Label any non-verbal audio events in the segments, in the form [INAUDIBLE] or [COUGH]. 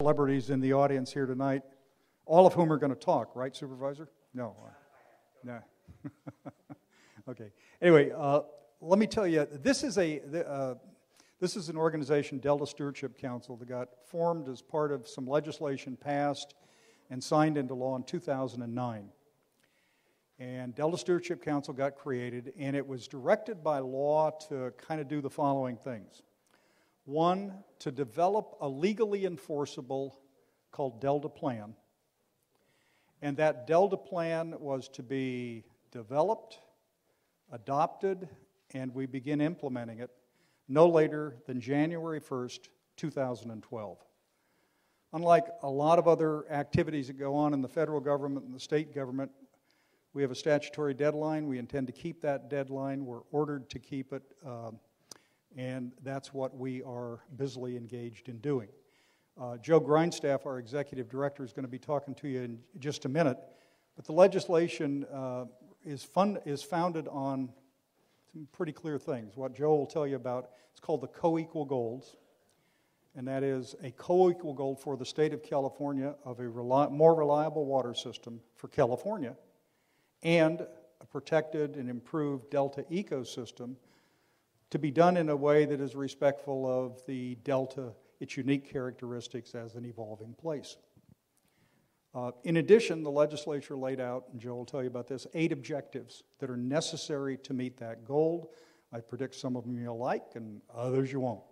celebrities in the audience here tonight, all of whom are going to talk, right, Supervisor? No. No. [LAUGHS] okay. Anyway, uh, let me tell you, this is a uh, this is an organization, Delta Stewardship Council, that got formed as part of some legislation passed and signed into law in 2009. And Delta Stewardship Council got created, and it was directed by law to kind of do the following things. One, to develop a legally enforceable called Delta Plan. And that Delta Plan was to be developed, adopted, and we begin implementing it no later than January 1st, 2012. Unlike a lot of other activities that go on in the federal government and the state government, we have a statutory deadline. We intend to keep that deadline. We're ordered to keep it, uh, and that's what we are busily engaged in doing. Uh, Joe Grindstaff, our executive director, is going to be talking to you in just a minute. But the legislation uh, is, fund, is founded on some pretty clear things. What Joe will tell you about, it's called the co equal goals. And that is a co equal goal for the state of California of a reli- more reliable water system for California and a protected and improved Delta ecosystem to be done in a way that is respectful of the Delta, its unique characteristics as an evolving place. Uh, in addition, the legislature laid out, and Joe will tell you about this, eight objectives that are necessary to meet that goal. I predict some of them you'll like and others you won't.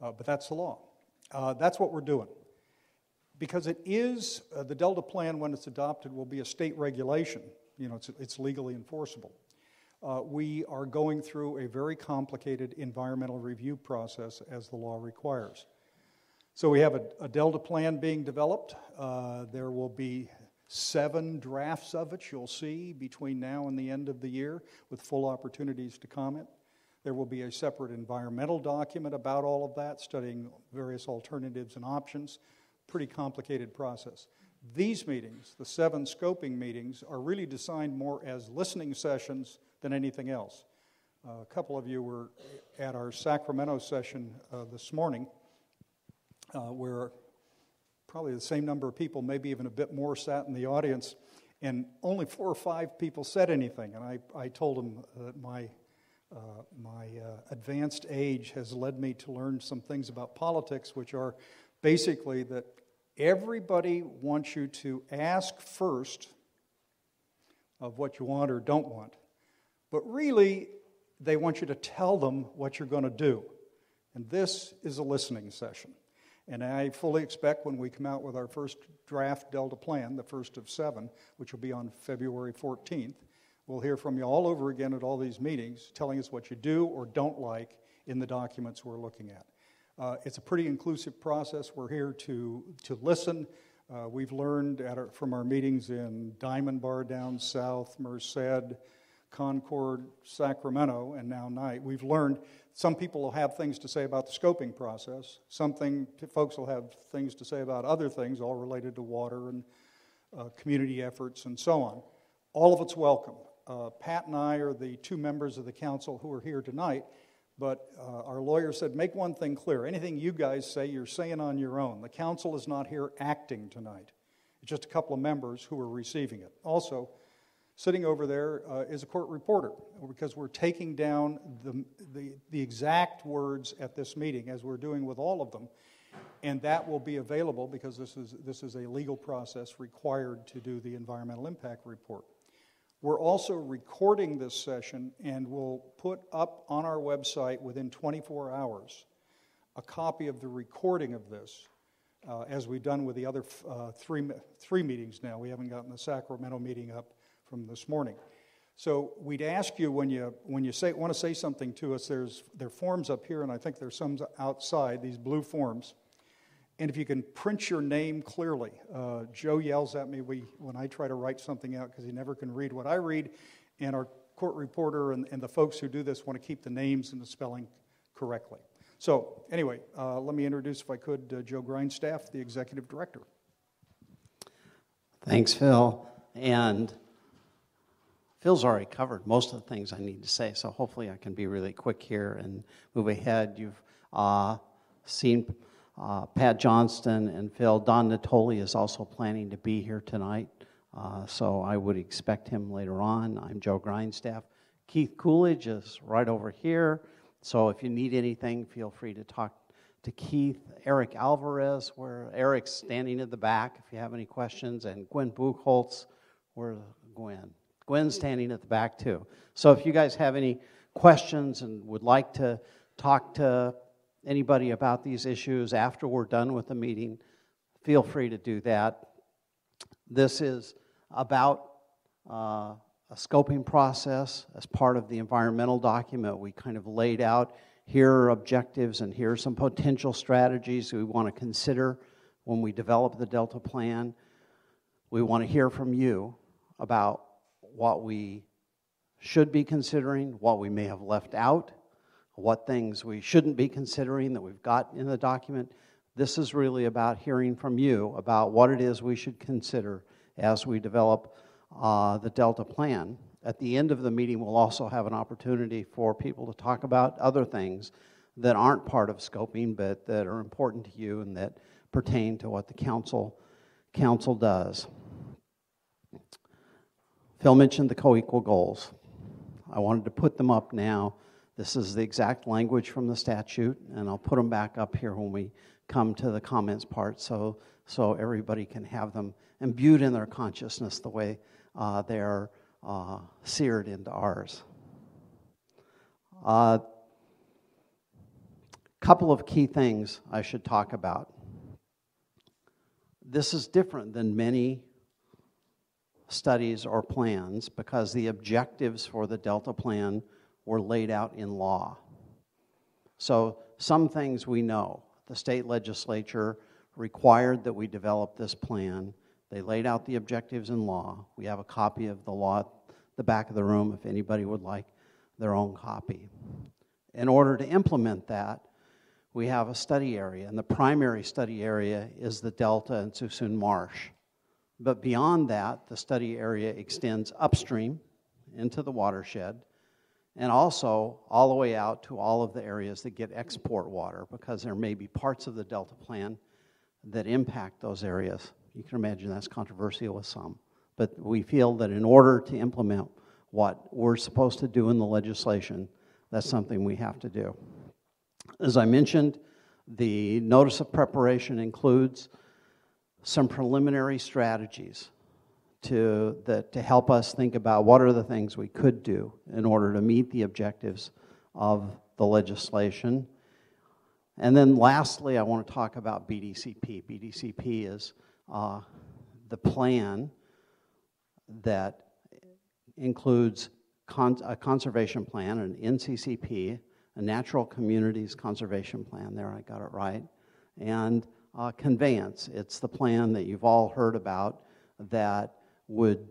Uh, but that's the law. Uh, that's what we're doing. Because it is, uh, the Delta Plan, when it's adopted, will be a state regulation. You know, it's, it's legally enforceable. Uh, we are going through a very complicated environmental review process as the law requires. So we have a, a Delta plan being developed. Uh, there will be seven drafts of it you'll see between now and the end of the year with full opportunities to comment. There will be a separate environmental document about all of that, studying various alternatives and options. Pretty complicated process. These meetings, the seven scoping meetings, are really designed more as listening sessions than anything else. Uh, a couple of you were at our Sacramento session uh, this morning uh, where probably the same number of people, maybe even a bit more, sat in the audience, and only four or five people said anything. And I, I told them that my, uh, my uh, advanced age has led me to learn some things about politics, which are basically that everybody wants you to ask first of what you want or don't want. But really, they want you to tell them what you're going to do. And this is a listening session. And I fully expect when we come out with our first draft Delta plan, the first of seven, which will be on February 14th, we'll hear from you all over again at all these meetings telling us what you do or don't like in the documents we're looking at. Uh, it's a pretty inclusive process. We're here to, to listen. Uh, we've learned our, from our meetings in Diamond Bar down south, Merced, Concord, Sacramento, and now Knight. We've learned some people will have things to say about the scoping process. Something folks will have things to say about other things, all related to water and uh, community efforts and so on. All of it's welcome. Uh, Pat and I are the two members of the council who are here tonight, but uh, our lawyer said make one thing clear. Anything you guys say, you're saying on your own. The council is not here acting tonight, it's just a couple of members who are receiving it. Also, Sitting over there uh, is a court reporter because we're taking down the, the, the exact words at this meeting, as we're doing with all of them. And that will be available because this is, this is a legal process required to do the environmental impact report. We're also recording this session and we'll put up on our website within 24 hours a copy of the recording of this, uh, as we've done with the other uh, three, three meetings now. We haven't gotten the Sacramento meeting up from this morning. So we'd ask you when you when you say want to say something to us. There's there are forms up here, and I think there's some outside. These blue forms, and if you can print your name clearly. Uh, Joe yells at me we, when I try to write something out because he never can read what I read, and our court reporter and, and the folks who do this want to keep the names and the spelling correctly. So anyway, uh, let me introduce, if I could, uh, Joe Grindstaff, the executive director. Thanks, Phil, and. Phil's already covered most of the things I need to say, so hopefully I can be really quick here and move ahead. You've uh, seen uh, Pat Johnston and Phil. Don Nottoli is also planning to be here tonight, uh, so I would expect him later on. I'm Joe Grindstaff. Keith Coolidge is right over here, so if you need anything, feel free to talk to Keith. Eric Alvarez, where Eric's standing in the back if you have any questions, and Gwen Buchholz, where Gwen? Gwen's standing at the back too. So if you guys have any questions and would like to talk to anybody about these issues after we're done with the meeting, feel free to do that. This is about uh, a scoping process as part of the environmental document. We kind of laid out here are objectives and here are some potential strategies we want to consider when we develop the Delta plan. We want to hear from you about what we should be considering, what we may have left out, what things we shouldn't be considering that we've got in the document. This is really about hearing from you about what it is we should consider as we develop uh, the Delta plan. At the end of the meeting, we'll also have an opportunity for people to talk about other things that aren't part of scoping but that are important to you and that pertain to what the council council does. Phil mentioned the co-equal goals. I wanted to put them up now this is the exact language from the statute, and I'll put them back up here when we come to the comments part so, so everybody can have them imbued in their consciousness the way uh, they are uh, seared into ours. A uh, couple of key things I should talk about. This is different than many studies or plans because the objectives for the Delta plan were laid out in law. So, some things we know. The state legislature required that we develop this plan. They laid out the objectives in law. We have a copy of the law at the back of the room if anybody would like their own copy. In order to implement that, we have a study area, and the primary study area is the Delta and Suisun Marsh. But beyond that, the study area extends upstream into the watershed and also all the way out to all of the areas that get export water because there may be parts of the Delta Plan that impact those areas. You can imagine that's controversial with some. But we feel that in order to implement what we're supposed to do in the legislation, that's something we have to do. As I mentioned, the notice of preparation includes some preliminary strategies to, the, to help us think about what are the things we could do in order to meet the objectives of the legislation. And then lastly, I want to talk about BDCP. BDCP is uh, the plan that includes con- a conservation plan, an NCCP, a natural communities conservation plan. There, I got it right. And uh, conveyance. It's the plan that you've all heard about that would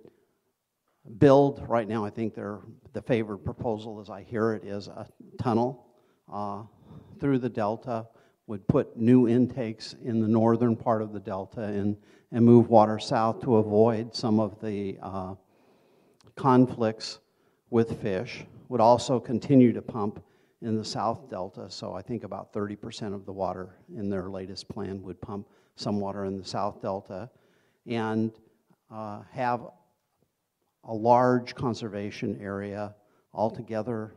build, right now I think they're, the favored proposal as I hear it is a tunnel uh, through the delta, would put new intakes in the northern part of the delta and, and move water south to avoid some of the uh, conflicts with fish, would also continue to pump in the south delta, so I think about 30% of the water in their latest plan would pump some water in the south delta. And uh, have a large conservation area, altogether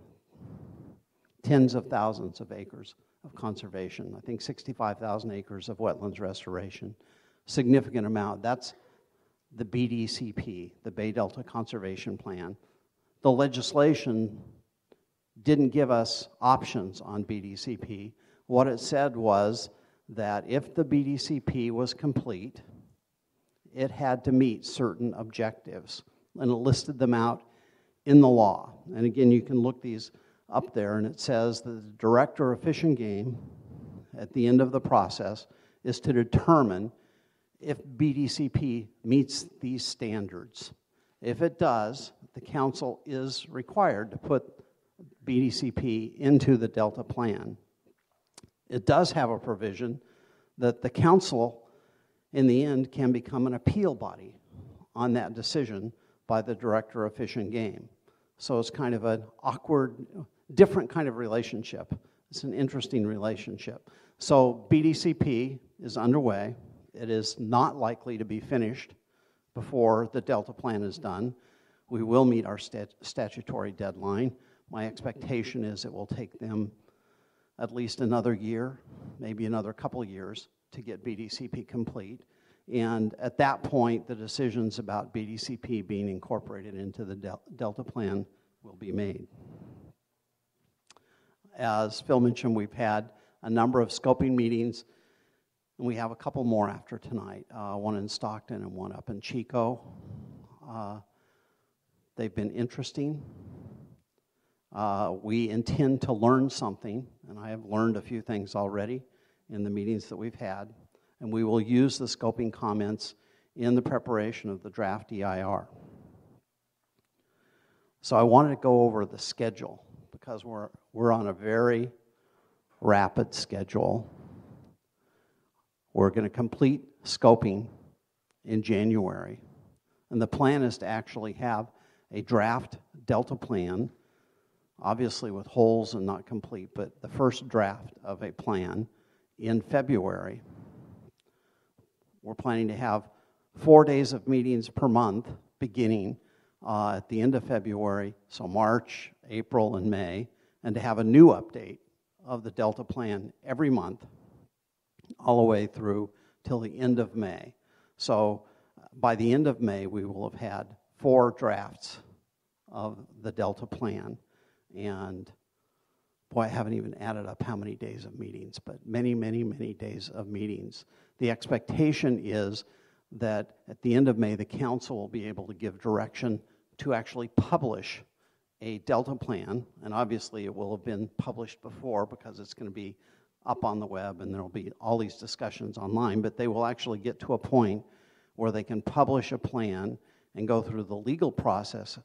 tens of thousands of acres of conservation. I think 65,000 acres of wetlands restoration, significant amount. That's the BDCP, the Bay Delta Conservation Plan. The legislation didn't give us options on BDCP. What it said was that if the BDCP was complete, it had to meet certain objectives, and it listed them out in the law. And again, you can look these up there, and it says that the director of Fish and Game, at the end of the process, is to determine if BDCP meets these standards. If it does, the council is required to put BDCP into the Delta plan. It does have a provision that the council in the end, can become an appeal body on that decision by the director of Fish and Game. So it's kind of an awkward, different kind of relationship. It's an interesting relationship. So BDCP is underway. It is not likely to be finished before the Delta plan is done. We will meet our stat- statutory deadline. My expectation is it will take them at least another year, maybe another couple years to get BDCP complete. And at that point, the decisions about BDCP being incorporated into the Del- Delta plan will be made. As Phil mentioned, we've had a number of scoping meetings, and we have a couple more after tonight uh, one in Stockton and one up in Chico. Uh, they've been interesting. Uh, we intend to learn something, and I have learned a few things already in the meetings that we've had, and we will use the scoping comments in the preparation of the draft EIR. So I wanted to go over the schedule because we're, we're on a very rapid schedule. We're going to complete scoping in January, and the plan is to actually have a draft Delta plan obviously with holes and not complete, but the first draft of a plan in February. We're planning to have four days of meetings per month beginning uh, at the end of February, so March, April, and May, and to have a new update of the Delta plan every month, all the way through till the end of May. So uh, by the end of May, we will have had four drafts of the Delta plan. And boy, I haven't even added up how many days of meetings, but many, many, many days of meetings. The expectation is that at the end of May, the council will be able to give direction to actually publish a Delta plan. And obviously, it will have been published before because it's going to be up on the web and there will be all these discussions online. But they will actually get to a point where they can publish a plan and go through the legal process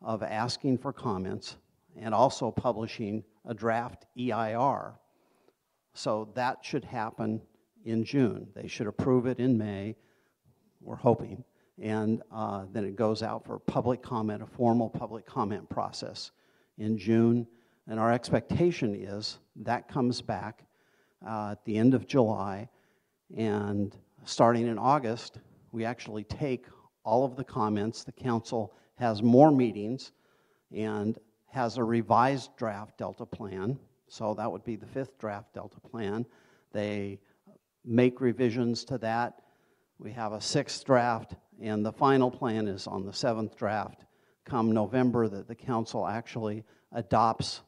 of asking for comments and also publishing a draft EIR. So that should happen in June. They should approve it in May, we're hoping, and uh, then it goes out for public comment, a formal public comment process in June. And our expectation is that comes back uh, at the end of July, and starting in August, we actually take all of the comments. The council has more meetings, and has a revised draft Delta plan, so that would be the fifth draft Delta plan. They make revisions to that. We have a sixth draft, and the final plan is on the seventh draft. Come November, that the council actually adopts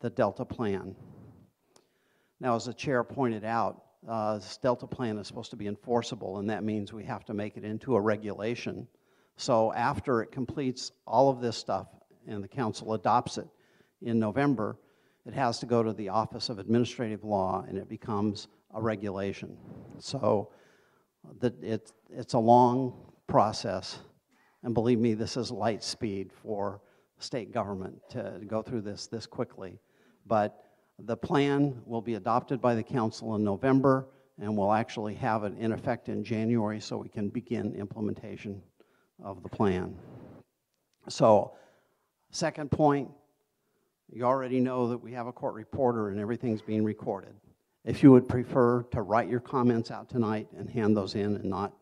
the Delta plan. Now, as the chair pointed out, uh, this Delta plan is supposed to be enforceable, and that means we have to make it into a regulation. So, after it completes all of this stuff and the council adopts it in November, it has to go to the Office of Administrative Law and it becomes a regulation. So the, it, it's a long process, and believe me, this is light speed for state government to go through this this quickly. But the plan will be adopted by the council in November, and we'll actually have it in effect in January so we can begin implementation of the plan. So Second point, you already know that we have a court reporter and everything's being recorded. If you would prefer to write your comments out tonight and hand those in and not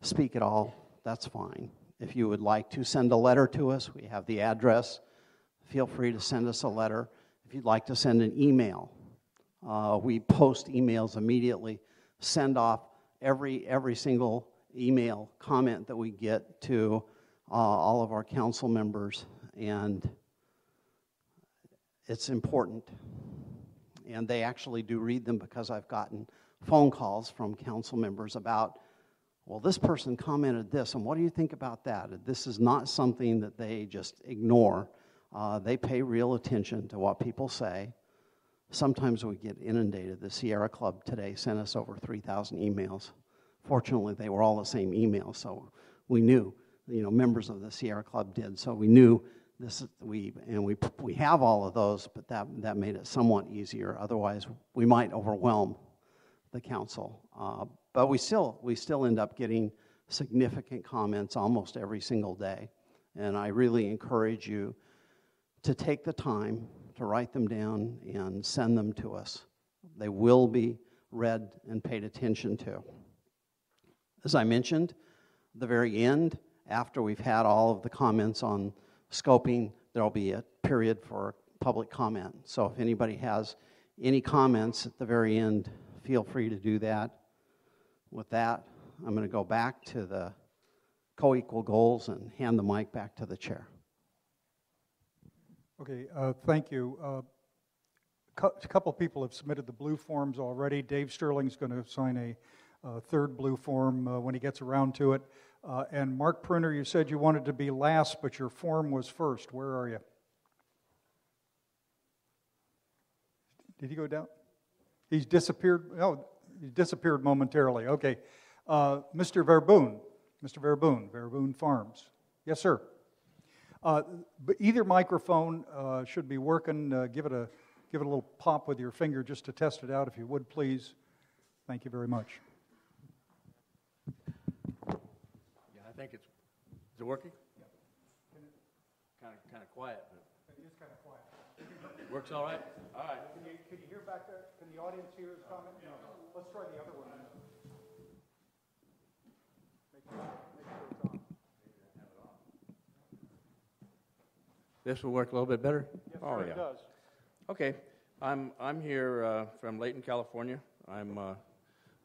speak at all, that's fine. If you would like to send a letter to us, we have the address. Feel free to send us a letter. If you'd like to send an email, uh, we post emails immediately. Send off every every single email comment that we get to uh, all of our council members and it's important. And they actually do read them because I've gotten phone calls from council members about, well, this person commented this, and what do you think about that? This is not something that they just ignore. Uh, they pay real attention to what people say. Sometimes we get inundated. The Sierra Club today sent us over 3,000 emails. Fortunately, they were all the same email, so we knew, you know, members of the Sierra Club did, so we knew this we and we we have all of those, but that that made it somewhat easier. Otherwise, we might overwhelm the council. Uh, but we still we still end up getting significant comments almost every single day, and I really encourage you to take the time to write them down and send them to us. They will be read and paid attention to. As I mentioned, the very end, after we've had all of the comments on scoping, there'll be a period for public comment. So if anybody has any comments at the very end, feel free to do that. With that, I'm going to go back to the co equal goals and hand the mic back to the chair. Okay, uh, thank you. Uh, cou- a couple people have submitted the blue forms already. Dave Sterling's going to sign a uh, third blue form uh, when he gets around to it. Uh, and Mark Pruner, you said you wanted to be last, but your form was first. Where are you? Did he go down? He's disappeared. No, he disappeared momentarily. Okay. Uh, Mr. Verboon. Mr. Verboon, Verboon Farms. Yes, sir. Uh, but either microphone uh, should be working. Uh, give, it a, give it a little pop with your finger just to test it out, if you would, please. Thank you very much. Yeah, I think it's, is it working? Kind of, kind of quiet, but It is kind of quiet. works all right? All right. Can you, can you hear back there? Can the audience hear his comment? No. Let's try the other one. Make sure, make sure it's on. This will work a little bit better? Yes, Oh, sir, yeah. it does. Okay, I'm, I'm here uh, from Layton, California. I'm, uh,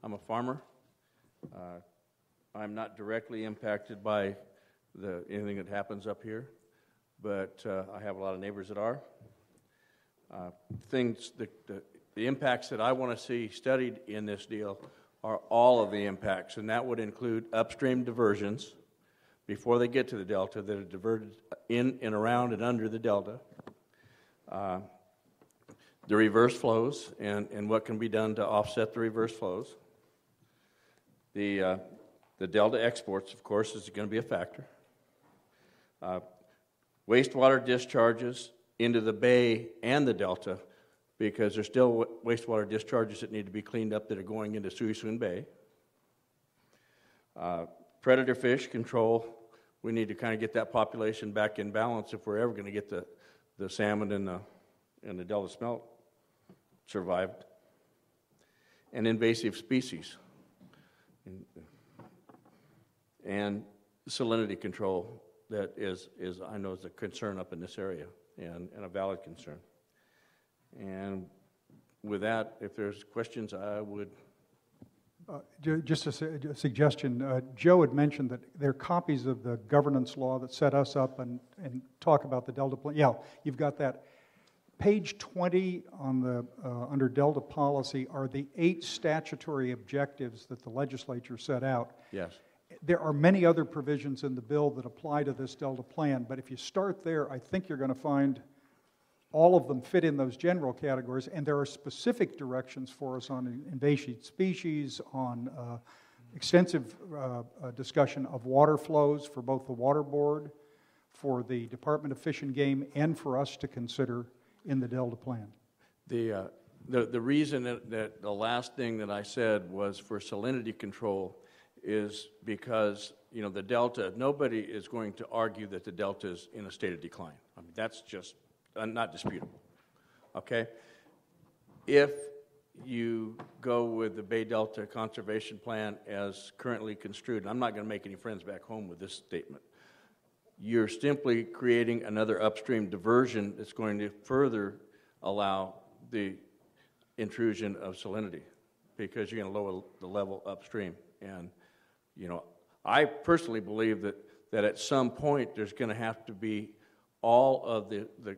I'm a farmer. Uh, I'm not directly impacted by the, anything that happens up here, but uh, I have a lot of neighbors that are. Uh, Things, the, the, the impacts that I want to see studied in this deal are all of the impacts, and that would include upstream diversions before they get to the delta that are diverted in and around and under the delta. Uh, the reverse flows and, and what can be done to offset the reverse flows. The, uh, the delta exports, of course, is going to be a factor. Uh, wastewater discharges into the bay and the delta because there's still wastewater discharges that need to be cleaned up that are going into Suisun Bay. Uh, predator fish control, we need to kind of get that population back in balance if we're ever going to get the, the salmon and the, and the delta smelt survived. And invasive species. And- And salinity control that is, is I know is a concern up in this area and, and a valid concern. And with that, if there's questions, I would Uh, ju- Just a su- a suggestion, uh, Joe had mentioned that there are copies of the governance law that set us up and, and talk about the Delta plan. Yeah, you've got that. Page 20 on the, uh, under Delta policy are the eight statutory objectives that the legislature set out. Yes. There are many other provisions in the bill that apply to this Delta plan, but if you start there, I think you're going to find all of them fit in those general categories, and there are specific directions for us on invasive species, on uh, extensive uh, uh, discussion of water flows for both the Water Board, for the Department of Fish and Game, and for us to consider in the Delta Plan. The, uh, the, the reason that, that the last thing that I said was for salinity control is because, you know, the delta, nobody is going to argue that the delta is in a state of decline. I mean, that's just uh, not disputable. Okay? If you go with the Bay Delta Conservation Plan as currently construed, and I'm not going to make any friends back home with this statement, you're simply creating another upstream diversion that's going to further allow the intrusion of salinity because you're going to lower the level upstream. And, you know, I personally believe that, that at some point there's going to have to be all of the, the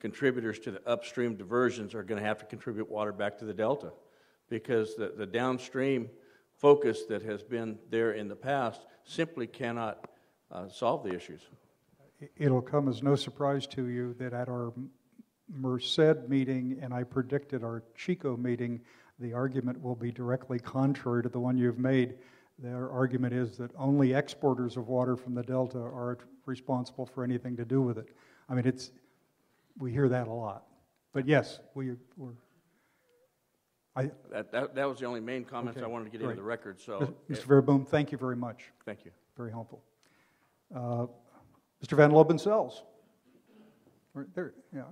contributors to the upstream diversions are going to have to contribute water back to the delta because the, the downstream focus that has been there in the past simply cannot uh, solve the issues. It'll come as no surprise to you that at our Merced meeting, and I predicted our Chico meeting, the argument will be directly contrary to the one you've made. Their argument is that only exporters of water from the Delta are responsible for anything to do with it. I mean, it's, we hear that a lot. But yes, we, we're, I, That, that, that was the only main comments I Okay, wanted to get into great. the record, so, Mr. Verboon, thank you very much. thank you. Very helpful. Uh, Mr. Van Loben Sels. Right there, yeah.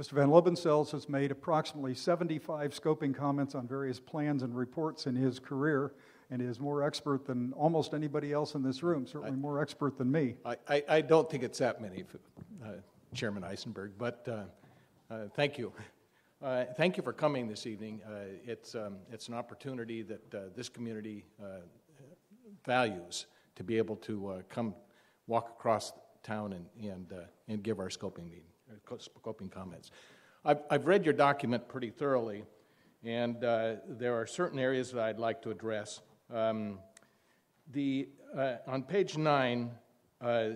Mr. Van Loben Sels has made approximately 75 scoping comments on various plans and reports in his career, and is more expert than almost anybody else in this room, certainly more expert than me. I, I, I don't think it's that many, uh, Chairman Isenberg, but uh, uh, thank you. Uh, thank you for coming this evening. Uh, it's, um, it's an opportunity that uh, this community uh, values to be able to uh, come walk across town and, and, uh, and give our scoping, meeting, scoping comments. I've, I've read your document pretty thoroughly, and uh, there are certain areas that I'd like to address. Um, the, uh, on page nine, uh,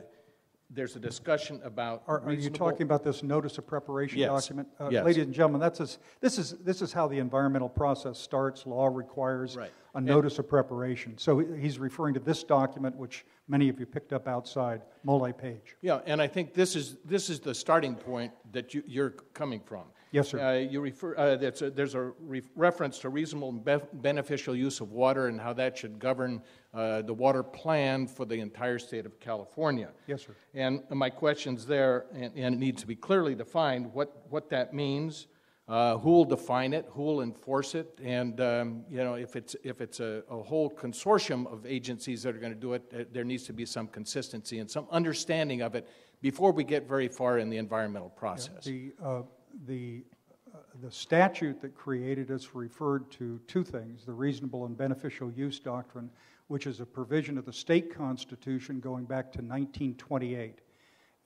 there's a discussion about Are, are you talking about this notice of preparation Yes. document? Uh, Yes. Ladies and gentlemen, that's, is- this is, this is how the environmental process starts. Law requires Right. a And- notice of preparation. So he's referring to this document, which many of you picked up outside, multi-page. Yeah, and I think this is, this is the starting point that you, you're coming from. Yes, sir. Uh, you refer, uh, that's a, there's a re- reference to reasonable and bef- beneficial use of water and how that should govern uh, the water plan for the entire state of California. Yes, sir. And my question's there, and, and it needs to be clearly defined what, what that means, uh, who will define it, who will enforce it, and um, you know if it's if it's a, a whole consortium of agencies that are going to do it, there needs to be some consistency and some understanding of it before we get very far in the environmental process. The, uh, the, uh, the statute that created us referred to two things the reasonable and beneficial use doctrine, which is a provision of the state constitution going back to 1928.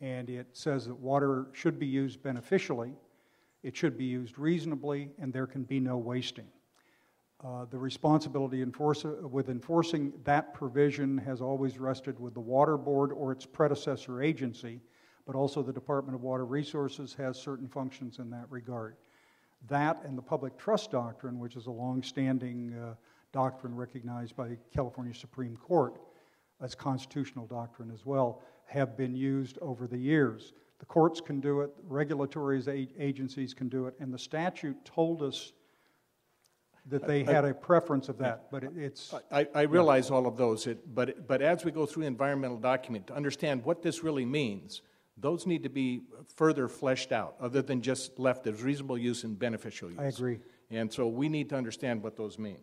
And it says that water should be used beneficially, it should be used reasonably, and there can be no wasting. Uh, The responsibility enforce, with enforcing that provision has always rested with the Water Board or its predecessor agency, but also the Department of Water Resources has certain functions in that regard. That and the Public Trust Doctrine, which is a longstanding uh, doctrine recognized by California Supreme Court as constitutional doctrine as well, have been used over the years. The courts can do it, regulatory agencies can do it, and the statute told us that they had a preference of that, but it- it's, I, I realize all of those, it, but, but as we go through the environmental document, to understand what this really means, those need to be further fleshed out, other than just left as reasonable use and beneficial use. I agree. And so we need to understand what those mean.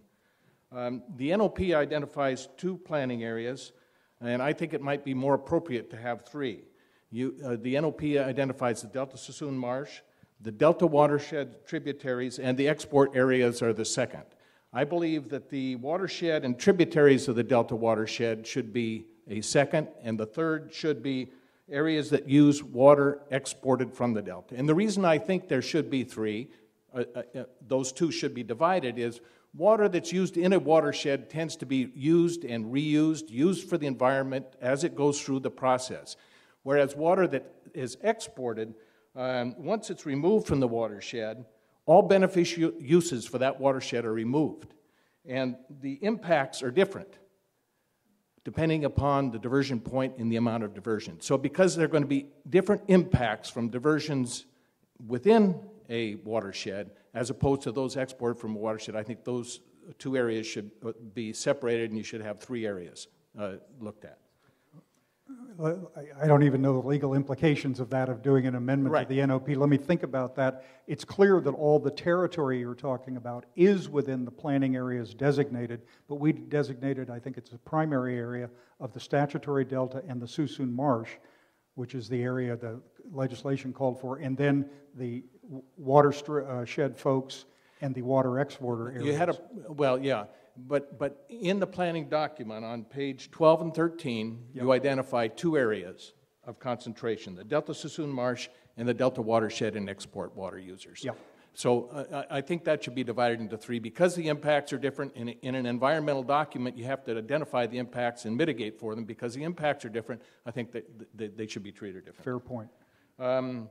Um, the NOP identifies two planning areas, and I think it might be more appropriate to have three. You, uh, the NOP identifies the Delta Suisun Marsh, the Delta watershed tributaries, and the export areas are the second. I believe that the watershed and tributaries of the Delta watershed should be a second, and the third should be areas that use water exported from the Delta. And the reason I think there should be three, uh, uh, uh, those two should be divided, is water that's used in a watershed tends to be used and reused, used for the environment as it goes through the process. Whereas water that is exported, um, once it's removed from the watershed, all beneficial uses for that watershed are removed. And the impacts are different depending upon the diversion point and the amount of diversion. So, because there are going to be different impacts from diversions within a watershed as opposed to those exported from a watershed, I think those two areas should uh, be separated and you should have three areas uh, looked at. I- don't even know the legal implications of that, of doing an amendment to the NOP. Let me think about that. It's clear that all the territory you're talking about is within the planning areas designated, but we designated, I think it's a primary area of the statutory delta and the Suisun Marsh, which is the area the legislation called for, and then the watershed folks and the water exporter areas. You had a, well, yeah, but, but in the planning document on page 12 and 13, you identify two areas of concentration, the Delta Suisun Marsh and the Delta watershed and export water users. Yeah. So uh, I I think that should be divided into three. Because the impacts are different, in, in an environmental document, you have to identify the impacts and mitigate for them. Because the impacts are different, I think that, that they should be treated differently. Fair point. Um,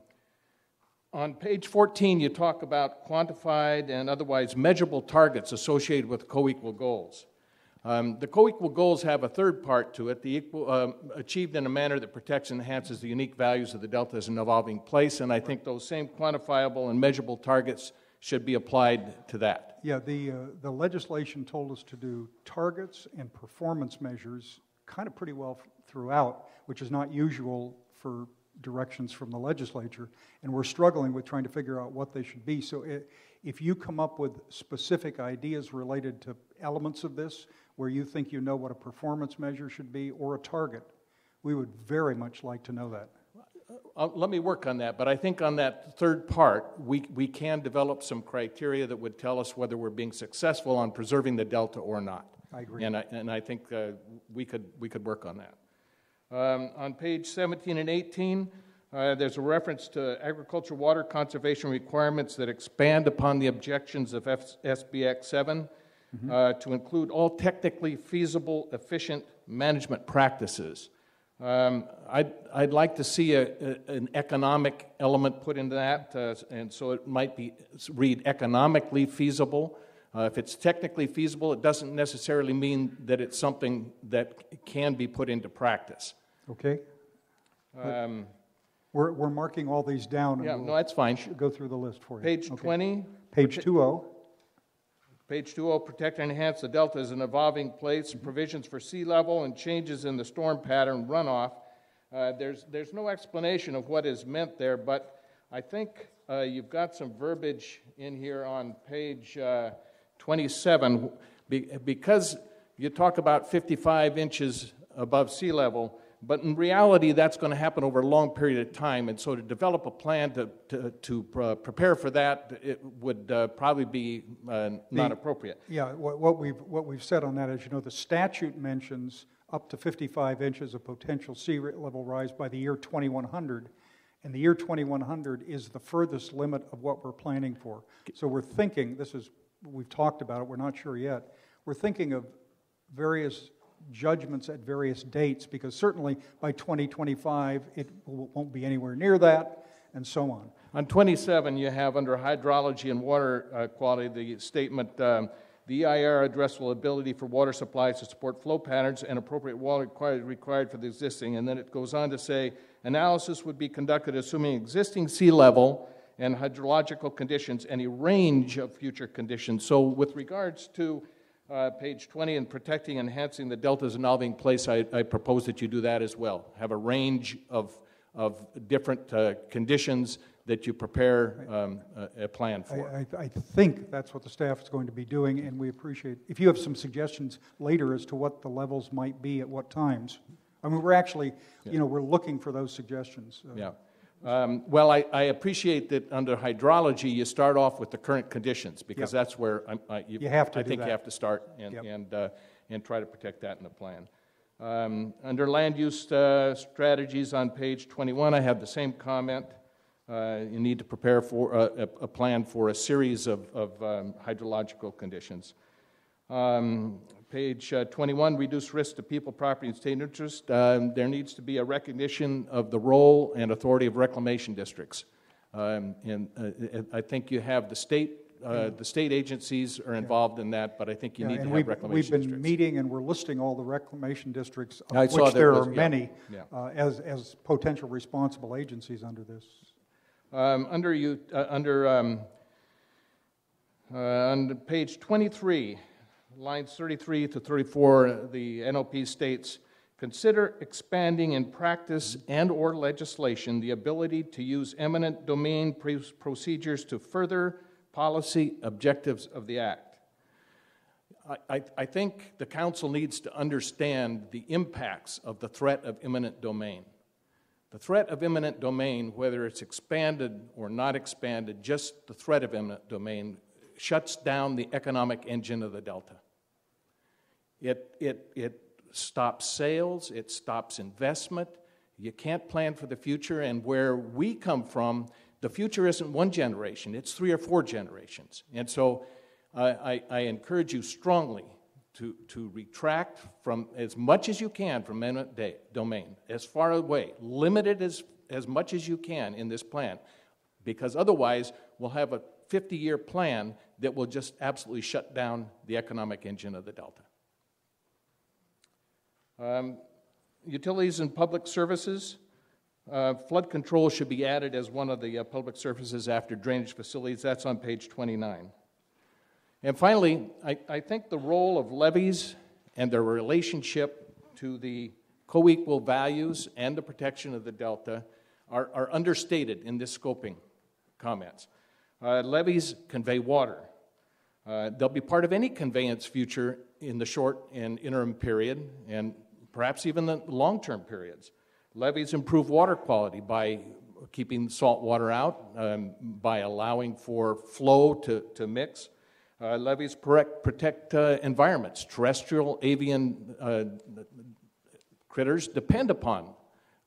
On page 14, you talk about quantified and otherwise measurable targets associated with co-equal goals. Um, the co-equal goals have a third part to it, the equal, um, achieved in a manner that protects and enhances the unique values of the Delta as an evolving place, and I think those same quantifiable and measurable targets should be applied to that. Yeah, the, uh, the legislation told us to do targets and performance measures kind of pretty well f- throughout, which is not usual for directions from the legislature, and we're struggling with trying to figure out what they should be. So i- if you come up with specific ideas related to elements of this, where you think you know what a performance measure should be or a target, we would very much like to know that. Uh, Let me work on that, but I think on that third part, we, we can develop some criteria that would tell us whether we're being successful on preserving the delta or not. I agree. And I, and I think uh, we could, we could work on that. Um, On page 17 and 18, uh, there's a reference to agriculture water conservation requirements that expand upon the objections of F- SBX 7 uh, to include all technically feasible, efficient management practices. Um, I'd, I'd like to see a, a- an economic element put into that, uh, and so it might be read economically feasible. Uh, if it's technically feasible, it doesn't necessarily mean that it's something that can be put into practice. Okay? Um, We're, we're marking all these down, yeah, and no, we'll that's fine. go through the list for you. Page Okay. 20, Page 20, Page 20, protect and enhance the delta as an evolving place, provisions for sea level and changes in the storm pattern runoff. Uh, There's, there's no explanation of what is meant there, but I think uh, you've got some verbiage in here on page uh, 27. Be- Because you talk about 55 inches above sea level, but in reality, that's going to happen over a long period of time. And so to develop a plan to, to, to uh, prepare for that, it would uh, probably be uh, not The- appropriate. Yeah, what, what we've, what we've said on that is, you know, the statute mentions up to 55 inches of potential sea level rise by the year 2100, and the year 2100 is the furthest limit of what we're planning for. So we're thinking, this is, we've talked about it, we're not sure yet, we're thinking of various judgments at various dates, because certainly by 2025, it won't be anywhere near that, and so on. On 27, you have under hydrology and water uh, quality the statement um, the EIR addressable ability for water supplies to support flow patterns and appropriate water required, required for the existing. And then it goes on to say analysis would be conducted assuming existing sea level and hydrological conditions and a range of future conditions. So, with regards to uh, page 20 and protecting and enhancing the delta's evolving place, I, I propose that you do that as well. Have a range of, of different uh, conditions that you prepare um, a, a plan for. I, I think that's what the staff is going to be doing, and we appreciate, if you have some suggestions later as to what the levels might be at what times. I mean, we're actually, you know, we're looking for those suggestions. Uh, Yeah. Um, well, I, I appreciate that under hydrology, you start off with the current conditions because Yep. that's where I'm, I, you, You have to I think that. you have to start and, Yep. and, uh, and try to protect that in the plan. Um, under land use uh, strategies on page 21, I have the same comment. Uh, you need to prepare for uh, a, a plan for a series of, of um, hydrological conditions. Um, Page uh, 21, reduce risk to people, property, and state interest. Um, There needs to be a recognition of the role and authority of reclamation districts. Um, And uh, I think you have the state, uh, the state agencies are involved in that, but I think you Yeah, need to have we've, we've reclamation been districts. meeting and we're listing all the reclamation districts, of saw which there there was- are yeah, many, yeah. uh, as, as potential responsible agencies under this. Um, Under you, uh, under, um, uh, on page 23, lines 33 to 34, the NOP states, "Consider expanding in practice and/or legislation the ability to use eminent domain procedures to further policy objectives of the Act." I- I, I think the council needs to understand the impacts of the threat of eminent domain. The threat of eminent domain, whether it's expanded or not expanded, just the threat of eminent domain shuts down the economic engine of the Delta. It, it, it stops sales, it stops investment. You can't plan for the future, and where we come from, the future isn't one generation, it's three or four generations. And so I, I, encourage you strongly to, to retract from as much as you can from eminent da- domain, as far away, limit it as, as much as you can in this plan, because otherwise we'll have a 50 year plan that will just absolutely shut down the economic engine of the Delta. Um, Utilities and public services, uh, flood control should be added as one of the uh, public services after drainage facilities. That's on page 29. And finally, I, I think the role of levees and their relationship to the co equal values and the protection of the Delta are, are understated in this scoping comments. Uh, levees convey water. Uh, they'll be part of any conveyance future in the short and interim period, and perhaps even the long term periods. Levees improve water quality by keeping salt water out, um, by allowing for flow to, to mix. Uh, levees protect, protect uh, environments. Terrestrial, avian uh, critters depend upon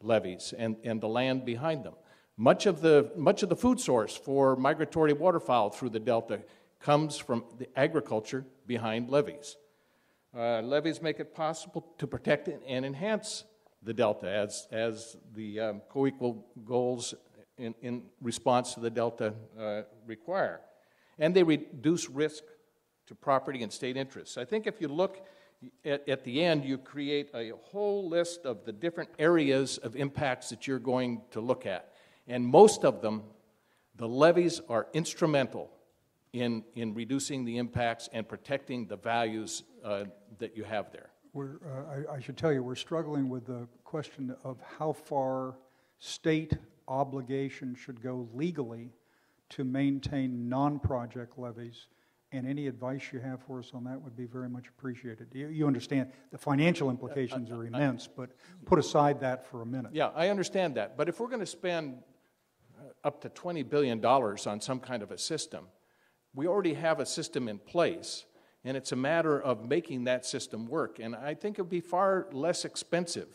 levees and, and the land behind them. Much of, the, much of the food source for migratory waterfowl through the delta comes from the agriculture behind levees. Uh, levees make it possible to protect and enhance the delta as, as the um, co equal goals in, in response to the delta uh, require. And they reduce risk to property and state interests. I think if you look at, at, the end, you create a whole list of the different areas of impacts that you're going to look at. And most of them, the levees are instrumental in, in reducing the impacts and protecting the values uh, that you have there. We're, uh, I, I, should tell you, we're struggling with the question of how far state obligation should go legally to maintain non project levees, And any advice you have for us on that would be very much appreciated. You, you understand the financial implications are immense, but put aside that for a minute. Yeah, I understand that. But if we're going to spend uh, up to $20 billion on some kind of a system, we already have a system in place, and it's a matter of making that system work. And I think it would be far less expensive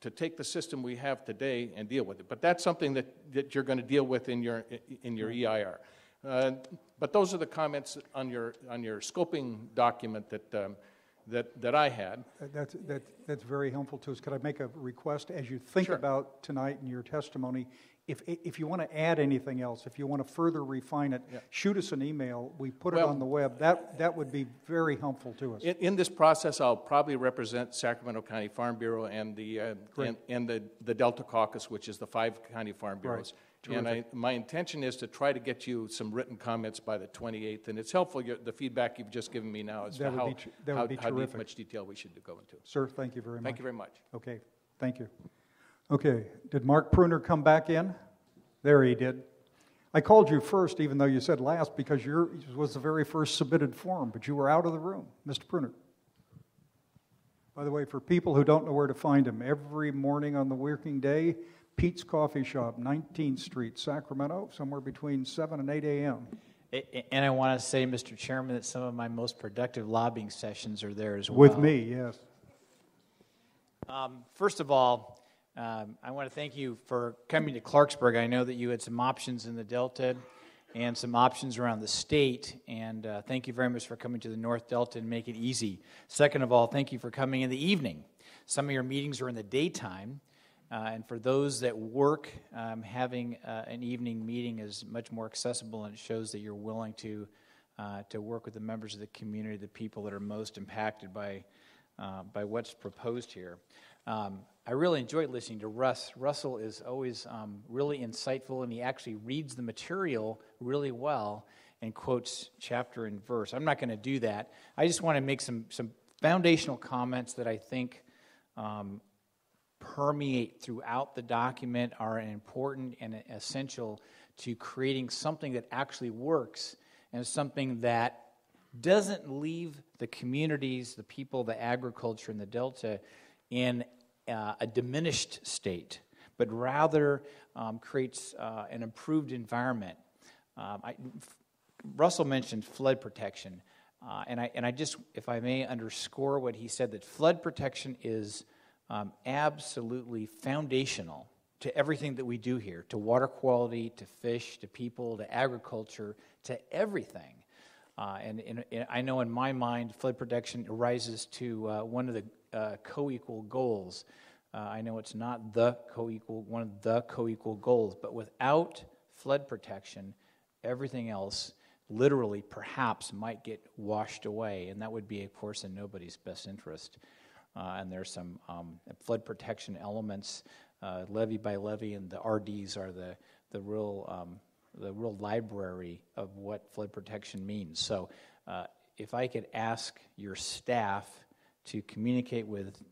to take the system we have today and deal with it. But that's something that, that you're going to deal with in your, in your EIR. Uh, but those are the comments on your, on your scoping document that, um, that, that I had. That's, that, that's very helpful to us. Could I make a request as you think sure. about tonight and your testimony? If, if you want to add anything else, if you want to further refine it, yeah. shoot us an email. We put well, it on the web. That, that would be very helpful to us. In, in, this process, I'll probably represent Sacramento County Farm Bureau and the, uh, and, and, the, the Delta Caucus, which is the five county farm bureaus. Right. And I, my intention is to try to get you some written comments by the 28th. And it's helpful, the feedback you've just given me now as that to how, how, how much detail we should go into. Sir, thank you very much. Thank you very much. Okay, thank you. Okay, did Mark Pruner come back in? There he did. I called you first, even though you said last, because yours was the very first submitted form, but you were out of the room, Mr. Pruner. By the way, for people who don't know where to find him, every morning on the working day, Peet's Coffee Shop, 19th Street, Sacramento, somewhere between 7 and 8 a.m. And I want to say, Mr. Chairman, that some of my most productive lobbying sessions are there as well. With me, yes. Um, first of all, um, I want to thank you for coming to Clarksburg. I know that you had some options in the Delta and some options around the state, and uh, thank you very much for coming to the North Delta and make it easy. Second of all, thank you for coming in the evening. Some of your meetings are in the daytime, uh, and for those that work, um, having uh, an evening meeting is much more accessible, and it shows that you're willing to uh, to work with the members of the community, the people that are most impacted by uh, by what's proposed here. Um, I really enjoy listening to Russ. Russell is always um, really insightful, and he actually reads the material really well and quotes chapter and verse. I'm not going to do that. I just want to make some, some foundational comments that I think um, permeate throughout the document, are important and essential to creating something that actually works and something that doesn't leave the communities, the people, the agriculture, and the Delta in uh, a diminished state, but rather um, creates uh, an improved environment. Um, I, Russell mentioned flood protection, uh, and, I, and I just, if I may underscore what he said, that flood protection is um, absolutely foundational to everything that we do here to water quality, to fish, to people, to agriculture, to everything. Uh, and, I know in my mind, flood protection arises to uh, one of the uh, co-equal goals. Uh, I know it's not the co-equal one of the co-equal goals, but without flood protection, everything else literally perhaps might get washed away, and that would be, of course, in nobody's best interest. Uh, and there's some um, flood protection elements, uh, levee by levee, and the RDs are the the real um, the real library of what flood protection means. So, uh, if I could ask your staff to communicate with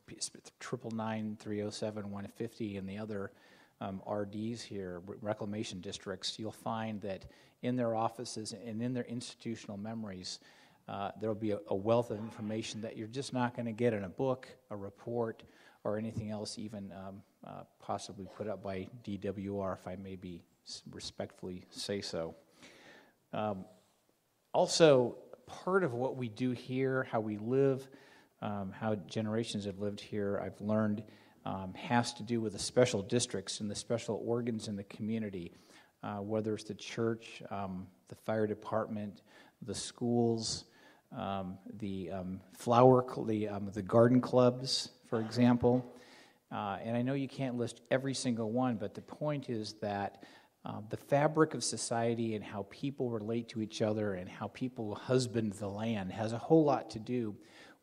triple nine three zero oh seven one fifty and the other um, RDs here, reclamation districts, you'll find that in their offices and in their institutional memories, uh, there'll be a, a wealth of information that you're just not going to get in a book, a report, or anything else, even um, uh, possibly put up by DWR, if I may be respectfully say so. Um, also, part of what we do here, how we live, um, how generations have lived here, I've learned um, has to do with the special districts and the special organs in the community, uh, whether it's the church, um, the fire department, the schools, um, the um, flower, the, um, the garden clubs, for example. Uh, and I know you can't list every single one, but the point is that uh, the fabric of society and how people relate to each other and how people husband the land has a whole lot to do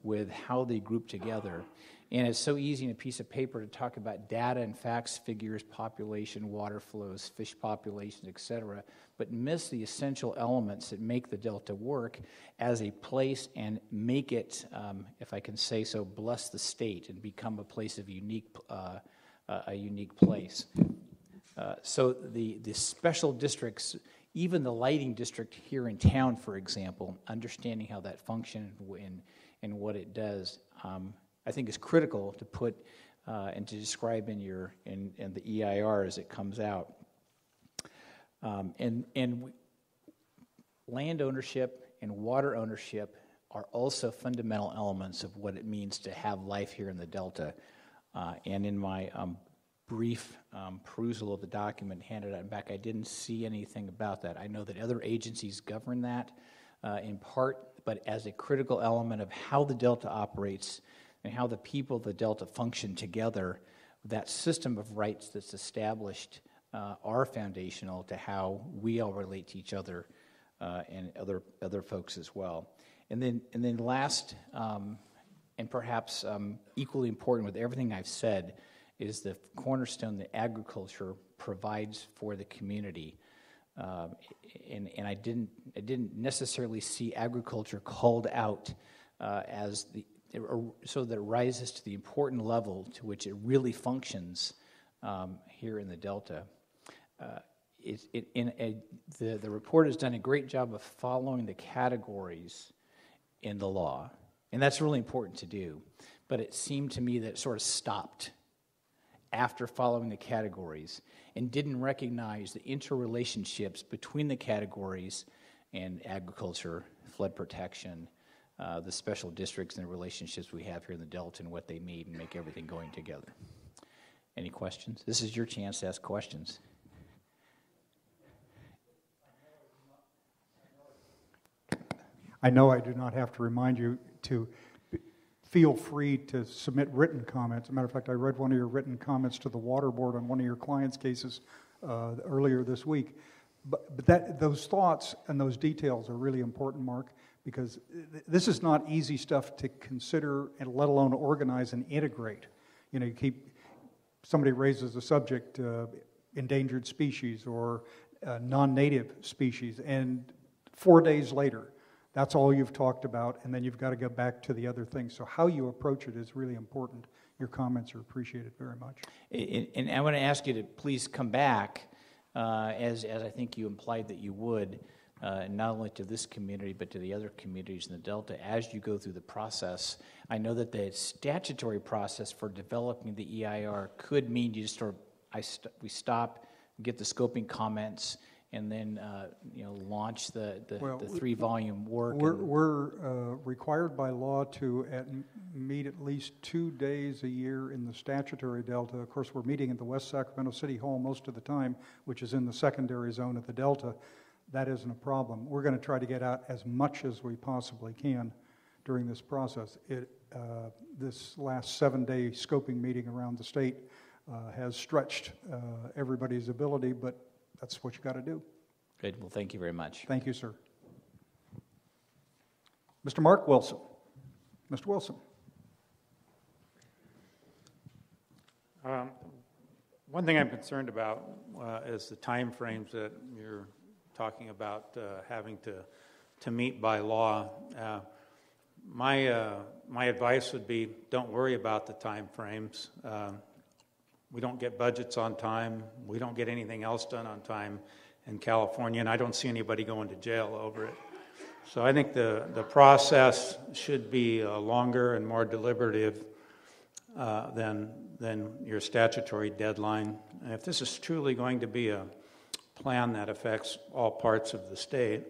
with how they group together. And it's so easy in a piece of paper to talk about data and facts, figures, population, water flows, fish populations, et cetera, but miss the essential elements that make the Delta work as a place and make it, um, if I can say so, bless the state and become a place of unique, uh, a unique place. Uh, so the, the special districts, even the lighting district here in town, for example, understanding how that functions and, and what it does, um, I think is critical to put uh, and to describe in your in, in the EIR as it comes out. Um, and and we, land ownership and water ownership are also fundamental elements of what it means to have life here in the Delta. Uh, and in my um, brief um, perusal of the document handed out back, I didn't see anything about that. I know that other agencies govern that uh, in part, but as a critical element of how the Delta operates and how the people of the Delta function together, that system of rights that's established uh, are foundational to how we all relate to each other uh, and other other folks as well. And then and then last, um, and perhaps um, equally important with everything I've said, is the cornerstone that agriculture provides for the community. Um, and, and I didn't I didn't necessarily see agriculture called out uh, as the so that it rises to the important level to which it really functions um, here in the Delta. Uh, it, it, in a, the, the report has done a great job of following the categories in the law, and that's really important to do. But it seemed to me that it sort of stopped after following the categories and didn't recognize the interrelationships between the categories and agriculture, flood protection, uh, the special districts and the relationships we have here in the Delta and what they mean and make everything going together. Any questions? This is your chance to ask questions. I know I do not have to remind you to feel free to submit written comments. As a matter of fact, I read one of your written comments to the water board on one of your clients' cases uh, earlier this week. But, but that, those thoughts and those details are really important, Mark, because th- this is not easy stuff to consider and let alone organize and integrate. You know, you keep somebody raises a subject, uh, endangered species or uh, non-native species, and four days later, that's all you've talked about, and then you've got to go back to the other things. So how you approach it is really important. Your comments are appreciated very much. And and I want to ask you to please come back, uh, as, as I think you implied that you would, uh, not only to this community, but to the other communities in the Delta as you go through the process. I know that the statutory process for developing the EIR could mean you just sort of, I st- we stop, get the scoping comments, and then, uh, you know, launch the, the, Well, the three volume work. We're, we're uh, required by law to at, meet at least two days a year in the statutory delta. Of course, we're meeting at the West Sacramento City Hall most of the time, which is in the secondary zone of the delta. That isn't a problem. We're going to try to get out as much as we possibly can during this process. It, uh, this last seven-day scoping meeting around the state uh, has stretched uh, everybody's ability, but that's what you got to do. Good, well, thank you very much. Thank you, sir. Mr. Mark Wilson. Mr. Wilson. Um, One thing I'm concerned about uh, is the timeframes that you're talking about uh, having to, to meet by law. Uh, My, uh, my advice would be, don't worry about the timeframes. Um, we don't get budgets on time, we don't get anything else done on time in California, and I don't see anybody going to jail over it. So I think the, the process should be uh, longer and more deliberative uh, than, than your statutory deadline. And if this is truly going to be a plan that affects all parts of the state,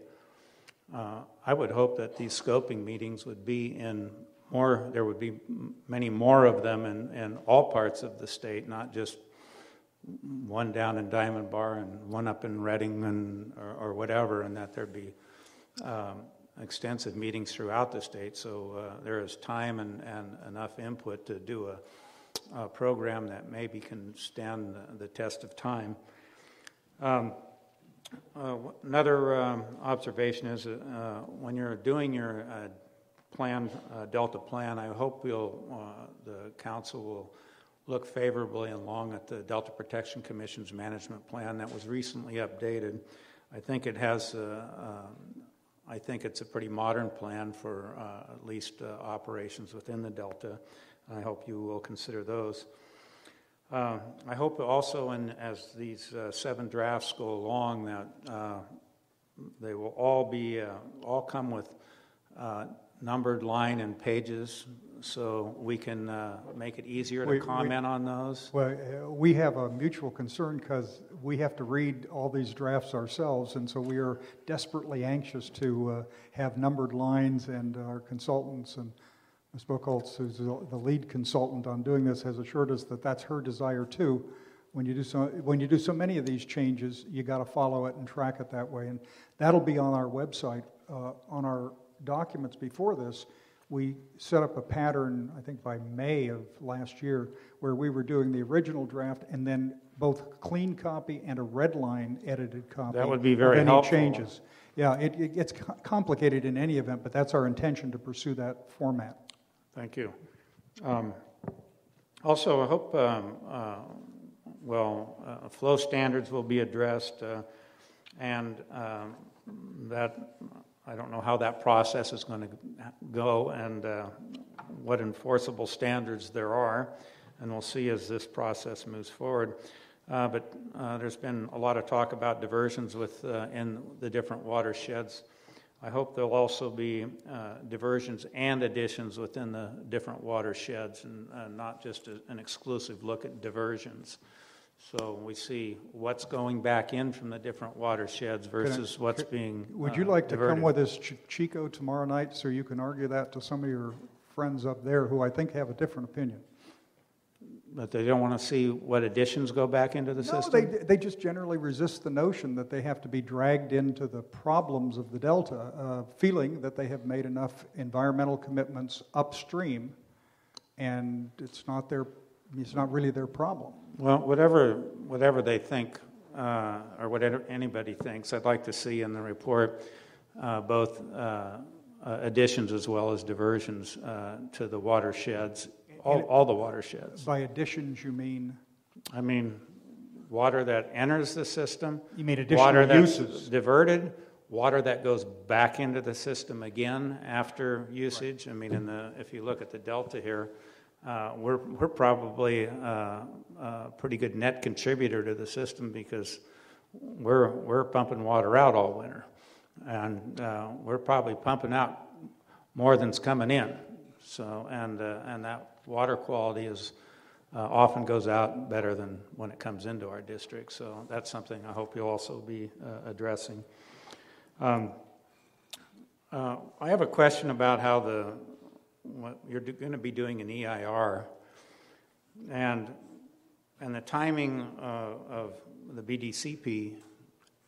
uh, I would hope that these scoping meetings would be in more, there would be many more of them in, in all parts of the state, not just one down in Diamond Bar and one up in Redding and, or, or whatever, and that there'd be um, extensive meetings throughout the state. So uh, there is time and, and enough input to do a, a program that maybe can stand the, the test of time. Um, uh, Another um, observation is uh, when you're doing your uh, plan, uh, Delta plan, I hope you'll, uh, the council will look favorably and long at the Delta Protection Commission's management plan that was recently updated. I think it has, uh, um, I think it's a pretty modern plan for uh, at least uh, operations within the Delta. I hope you will consider those. Uh, I hope also, in, as these uh, seven drafts go along, that uh, they will all be uh, all come with uh, numbered line and pages, so we can uh, make it easier to we- comment on those. Well, uh, we have a mutual concern because we have to read all these drafts ourselves, and so we are desperately anxious to uh, have numbered lines, and our consultants, and Ms. Buchholz, who's the the lead consultant on doing this, has assured us that that's her desire too. When you do so, when you do so many of these changes, you got to follow it and track it that way, and that'll be on our website. Uh, On our documents before this, we set up a pattern, I think by May of last year, where we were doing the original draft and then both clean copy and a red line edited copy. That would be very of helpful. any changes. Yeah, it, it gets complicated in any event, but that's our intention to pursue that format. Thank you. Um, Also, I hope, um, uh, well, uh, flow standards will be addressed, uh, and um, that, I don't know how that process is going to go and uh, what enforceable standards there are, and we'll see as this process moves forward. Uh, But uh, there's been a lot of talk about diversions with, uh, in the different watersheds. I hope there'll also be uh, diversions and additions within the different watersheds and uh, not just a- an exclusive look at diversions. So we see what's going back in from the different watersheds versus what's being Would you uh, like to come with us, Ch- Chico, tomorrow night, so you can argue that to some of your friends up there who I think have a different opinion? That they don't want to see what additions go back into the No, system? they, they just generally resist the notion that they have to be dragged into the problems of the Delta, uh, feeling that they have made enough environmental commitments upstream, and it's not their, it's not really their problem. Well, whatever, whatever they think, uh, or whatever anybody thinks, I'd like to see in the report uh, both uh, uh, additions as well as diversions uh, to the watersheds, all, all the watersheds. By additions, you mean, I mean, water that enters the system. You mean additional water that's uses. Diverted, water that goes back into the system again after usage. I mean, in the, if you look at the delta here, uh, we're, we're probably uh, a pretty good net contributor to the system because we're, we're pumping water out all winter. And uh, we're probably pumping out more than's coming in. So, and, uh, and that water quality is, uh, often goes out better than when it comes into our district. So that's something I hope you'll also be uh, addressing. Um, I have a question about how the, what you're going to be doing an EIR and, and the timing uh, of the BDCP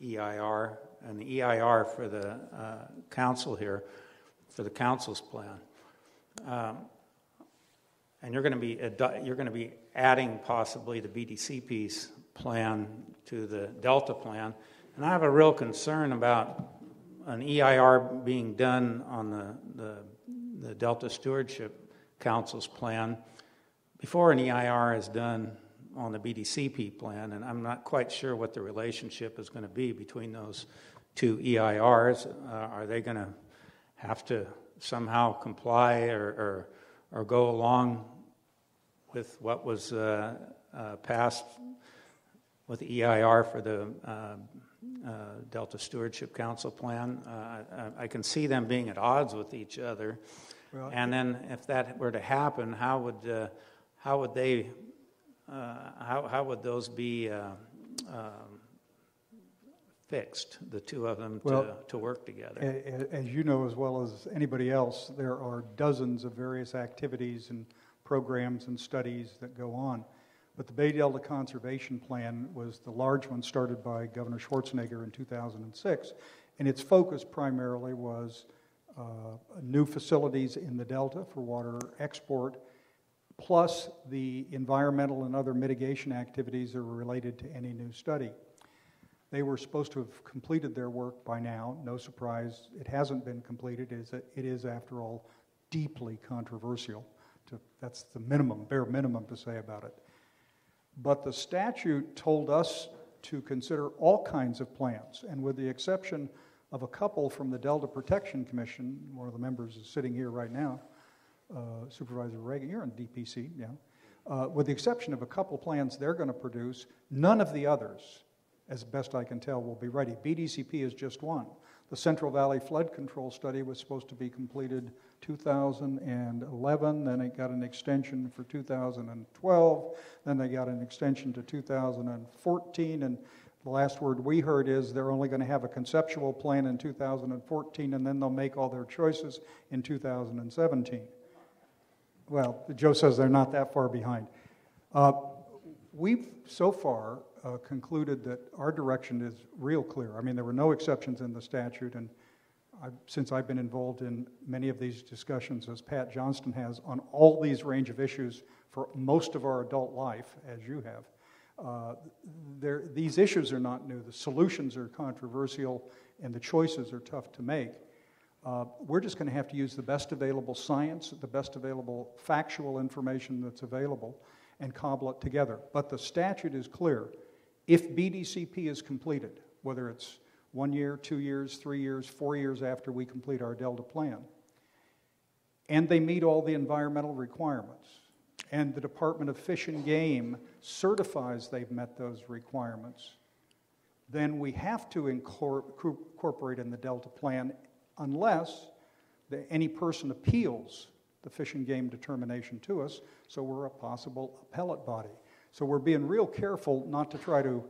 EIR and the EIR for the uh, council here, for the council's plan. Um, and you're going to be, adu- you're going to be adding possibly the BDCP's plan to the Delta plan. And I have a real concern about an EIR being done on the, the, the Delta Stewardship Council's plan before an EIR is done on the BDCP plan. And I'm not quite sure what the relationship is going to be between those two EIRs. Uh, are they going to have to somehow comply or, or, or go along with what was uh, uh, passed with the EIR for the uh, uh, Delta Stewardship Council plan. Uh, I, I can see them being at odds with each other. Well, And then if that were to happen, how would, uh, how would they, uh, how, how would those be uh, um, fixed, the two of them, to, Well, to work together? As you know as well as anybody else, there are dozens of various activities and programs and studies that go on. But the Bay Delta Conservation Plan was the large one started by Governor Schwarzenegger in 2006, and its focus primarily was Uh, new facilities in the Delta for water export, plus the environmental and other mitigation activities that were related to any new study. They were supposed to have completed their work by now. No surprise, it hasn't been completed. It is, it is after all, deeply controversial. To, that's the minimum, bare minimum to say about it. But the statute told us to consider all kinds of plans, and with the exception of a couple from the Delta Protection Commission, one of the members is sitting here right now, uh, Supervisor Reagan, you're on DPC, yeah. Uh, with the exception of a couple plans they're going to produce, none of the others, as best I can tell, will be ready. BDCP is just one. The Central Valley Flood Control Study was supposed to be completed 2011, then it got an extension for 2012, then they got an extension to 2014, and the last word we heard is they're only going to have a conceptual plan in 2014, and then they'll make all their choices in 2017. Well, Joe says they're not that far behind. Uh, we've so far uh, concluded that our direction is real clear. I mean, there were no exceptions in the statute, and I've, since I've been involved in many of these discussions, as Pat Johnston has, on all these range of issues for most of our adult life, as you have, uh, these issues are not new. The solutions are controversial, and the choices are tough to make. Uh, we're just going to have to use the best available science, the best available factual information that's available, and cobble it together. But the statute is clear. If BDCP is completed, whether it's one year, two years, three years, four years after we complete our Delta plan, and they meet all the environmental requirements, and the Department of Fish and Game certifies they've met those requirements, then we have to incorporate in the Delta plan unless the, any person appeals the Fish and Game determination to us, so we're a possible appellate body. So we're being real careful not to try to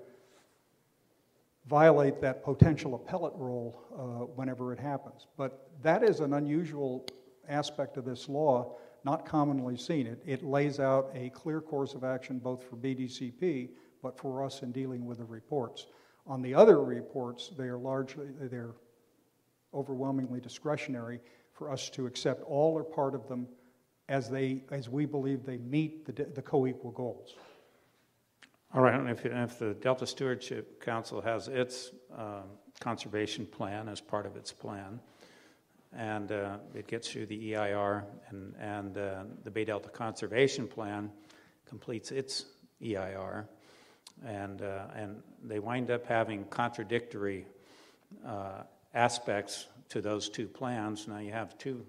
violate that potential appellate role uh, whenever it happens. But that is an unusual aspect of this law, not commonly seen. It, it lays out a clear course of action both for BDCP, but for us in dealing with the reports. On the other reports, they are largely, they're overwhelmingly discretionary for us to accept all or part of them as, they, as we believe they meet the, the co-equal goals. All right, and if, if the Delta Stewardship Council has its um, conservation plan as part of its plan, and uh, it gets through the EIR, and, and uh, the Bay Delta Conservation Plan completes its EIR, and, uh, and they wind up having contradictory uh, aspects to those two plans. Now you have two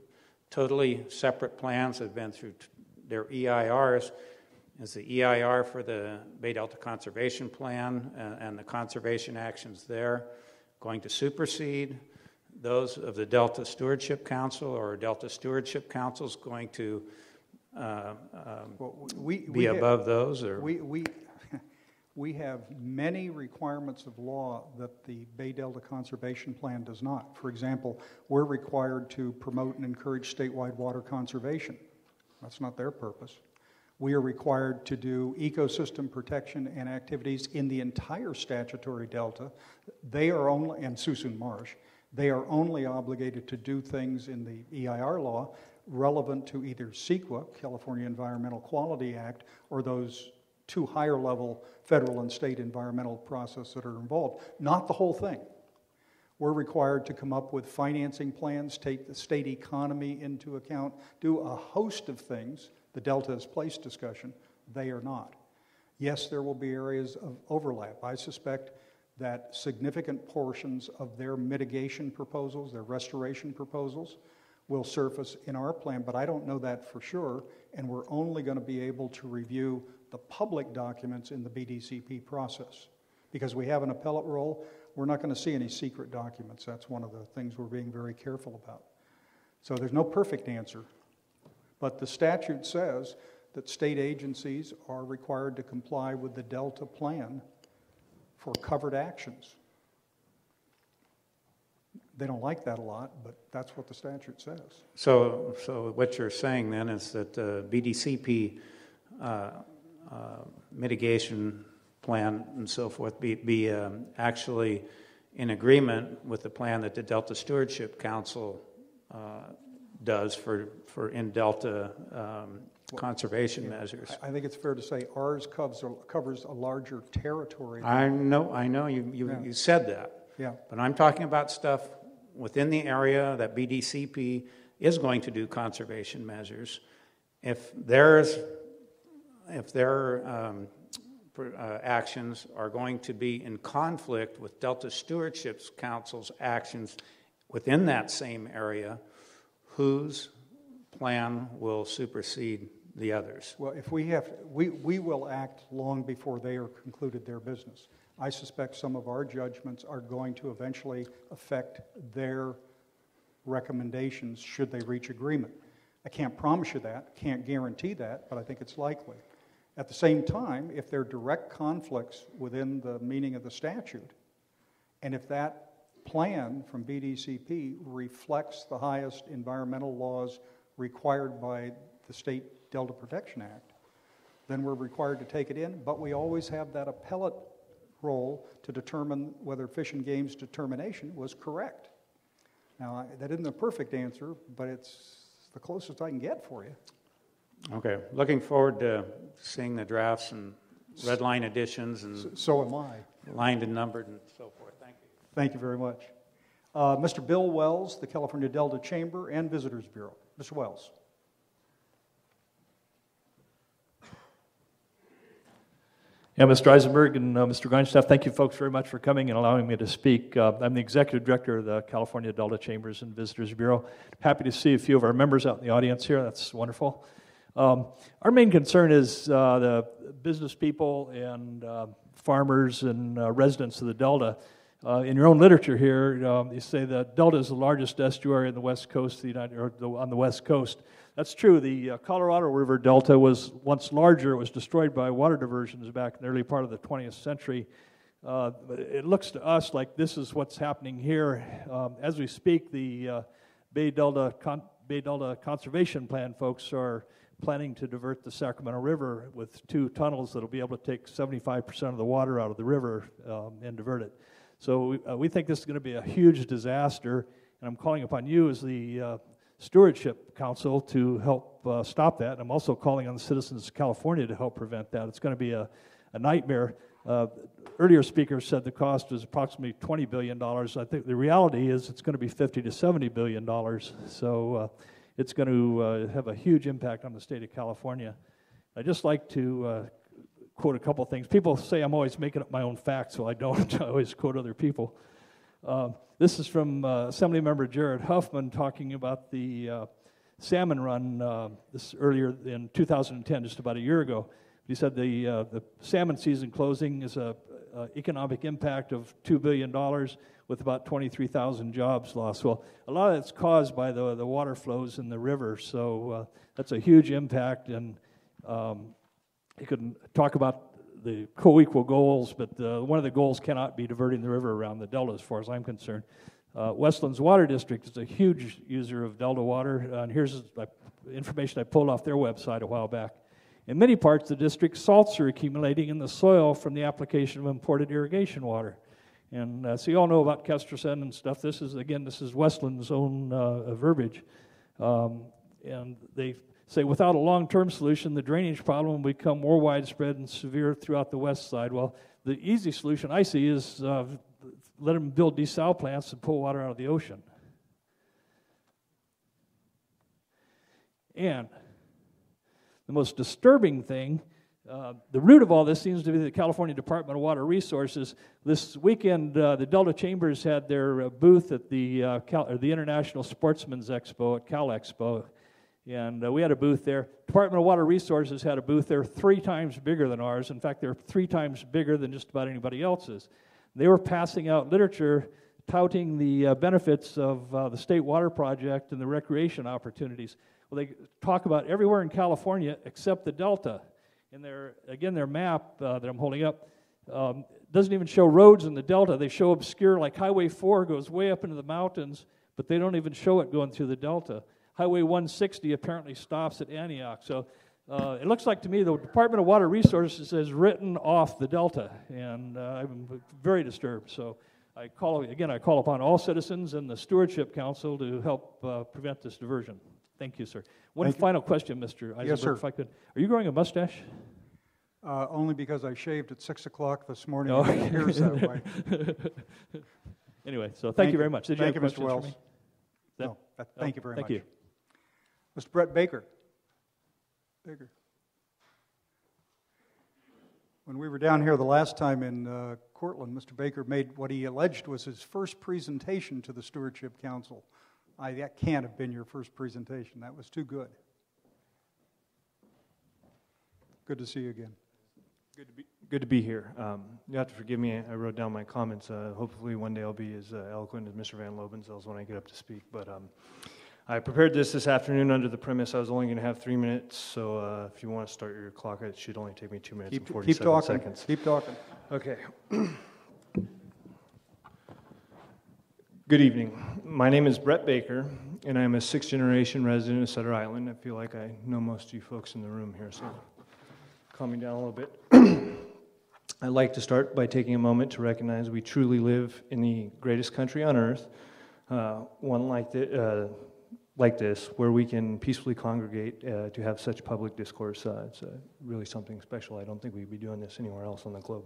totally separate plans that have been through t- their EIRs. Is the EIR for the Bay Delta Conservation Plan and, and the conservation actions there going to supersede those of the Delta Stewardship Council, or Delta Stewardship Council is going to uh, um, Well, we, be we above those, or? We, we, [LAUGHS] we have many requirements of law that the Bay Delta Conservation Plan does not. For example, we're required to promote and encourage statewide water conservation. That's not their purpose. We are required to do ecosystem protection and activities in the entire statutory delta. They are only, and Suisun Marsh, they are only obligated to do things in the EIR law relevant to either CEQA, California Environmental Quality Act, or those two higher level federal and state environmental processes that are involved, not the whole thing. We're required to come up with financing plans, take the state economy into account, do a host of things. The Delta is place discussion, they are not. Yes, there will be areas of overlap. I suspect that significant portions of their mitigation proposals, their restoration proposals, will surface in our plan, but I don't know that for sure, and we're only going to be able to review the public documents in the BDCP process. Because we have an appellate role, we're not going to see any secret documents. That's one of the things we're being very careful about. So there's no perfect answer. But the statute says that state agencies are required to comply with the Delta plan for covered actions. They don't like that a lot, but that's what the statute says. So, so what you're saying then is that the BDCP uh, uh, mitigation plan and so forth be, be um, actually in agreement with the plan that the Delta Stewardship Council uh, does for, for in Delta um, conservation measures. I I think it's fair to say ours covers, a- covers a larger territory. I know, I know you, you, Yeah. you said that. Yeah. But I'm talking about stuff within the area that BDCP is going to do conservation measures. If there's, if their um, pr- uh, actions are going to be in conflict with Delta Stewardship Council's actions within that same area, whose plan will supersede the others? Well, if we have, we, we will act long before they are concluded their business. I suspect some of our judgments are going to eventually affect their recommendations should they reach agreement. I can't promise you that, can't guarantee that, but I think it's likely. At the same time, if there are direct conflicts within the meaning of the statute, and if that plan from BDCP reflects the highest environmental laws required by the State Delta Protection Act, then we're required to take it in, but we always have that appellate role to determine whether Fish and Game's determination was correct. Now, that isn't a perfect answer, but it's the closest I can get for you. Okay, looking forward to seeing the drafts and red line additions and So am I. lined and numbered and so forth. Thank you. Thank you very much. Uh, Mr. Bill Wells, the California Delta Chamber and Visitors Bureau. Mr. Wells. Yeah, Mr. Isenberg and uh, Mr. Grindstaff, thank you folks very much for coming and allowing me to speak. Uh, I'm the executive director of the California Delta Chambers and Visitors Bureau. Happy to see a few of our members out in the audience here. That's wonderful. Um, our main concern is uh, the business people and uh, farmers and uh, residents of the Delta. Uh, in your own literature here, um, you say that Delta is the largest estuary on the west coast of the United, or the, on the west coast. That's true. The uh, Colorado River Delta was once larger. It was destroyed by water diversions back in the early part of the 20th century. Uh, it looks to us like this is what's happening here. Um, as we speak, the uh, Bay, Delta Con- Bay Delta Conservation Plan folks are planning to divert the Sacramento River with two tunnels that'll be able to take 75% of the water out of the river um, and divert it. So we, uh, we think this is going to be a huge disaster, and I'm calling upon you as the uh, Stewardship Council to help uh, stop that. And I'm also calling on the citizens of California to help prevent that. It's going to be a, a nightmare. Uh, earlier speaker said the cost was approximately $20 billion. I think the reality is it's going to be 50 to $70 billion. So uh, it's going to uh, have a huge impact on the state of California. I'd just like to uh, quote a couple things. People say I'm always making up my own facts, so I don't. [LAUGHS] I always quote other people. Uh, this is from uh, Assemblymember Jared Huffman talking about the uh, salmon run uh, this earlier in 2010, just about a year ago. He said the, uh, the salmon season closing is a, a economic impact of $2 billion with about 23,000 jobs lost. Well, a lot of that's caused by the, the water flows in the river, so uh, that's a huge impact. And um, you could talk about the co-equal goals, but uh, one of the goals cannot be diverting the river around the delta, as far as I'm concerned. Uh, Westlands Water District is a huge user of delta water, uh, and here's information I pulled off their website a while back. In many parts of the district, salts are accumulating in the soil from the application of imported irrigation water. And uh, so you all know about Kesterson and stuff. This is, again, this is Westlands' own uh, verbiage. Um, and they say without a long-term solution, the drainage problem will become more widespread and severe throughout the west side. Well, the easy solution I see is uh, let them build desal plants and pull water out of the ocean. And the most disturbing thing, uh, the root of all this seems to be the California Department of Water Resources. This weekend, uh, the Delta Chambers had their uh, booth at the, uh, Cal- the International Sportsman's Expo at Cal Expo. And uh, we had a booth there. Department of Water Resources had a booth there three times bigger than ours. In fact, they're three times bigger than just about anybody else's. They were passing out literature touting the uh, benefits of uh, the State Water Project and the recreation opportunities. Well, they talk about everywhere in California except the Delta. And their, again, their map uh, that I'm holding up um, doesn't even show roads in the Delta. They show obscure, like Highway 4 goes way up into the mountains, but they don't even show it going through the Delta. Highway 160 apparently stops at Antioch. So uh, it looks like to me the Department of Water Resources has written off the Delta, and uh, I'm very disturbed. So I call again. I call upon all citizens and the Stewardship Council to help uh, prevent this diversion. Thank you, sir. One Thank you. final question, Mr. Isenberg, Yes, sir. if I could. Are you growing a mustache? Uh, only because I shaved at 6 o'clock this morning. Oh, that way. [LAUGHS] Anyway, so thank, Thank you very much. Did Thank you you, Mr. Wells. for me? That- No, that- thank oh, you very thank much. you. Mr. Brett Baker. Baker. When we were down here the last time in uh, Courtland, Mr. Baker made what he alleged was his first presentation to the Stewardship Council. I, that can't have been your first presentation. That was too good. Good to see you again. Good to be, good to be here. Um, you have to forgive me, I wrote down my comments. Uh, hopefully, one day I'll be as uh, eloquent as Mr. Van Loben Sels when I get up to speak. But um, I prepared this this afternoon under the premise I was only going to have three minutes. So uh, if you want to start your clock, it should only take me two minutes Keep, and keep talking. seconds. Keep talking. Okay. [CLEARS THROAT] Good evening. My name is Brett Baker, and I'm a sixth generation resident of Sutter Island. I feel like I know most of you folks in the room here, so calm me down a little bit. [CLEARS THROAT] I'd like to start by taking a moment to recognize we truly live in the greatest country on earth, uh, one like, the, uh, like this, where we can peacefully congregate uh, to have such public discourse. Uh, it's uh, really something special. I don't think we'd be doing this anywhere else on the globe.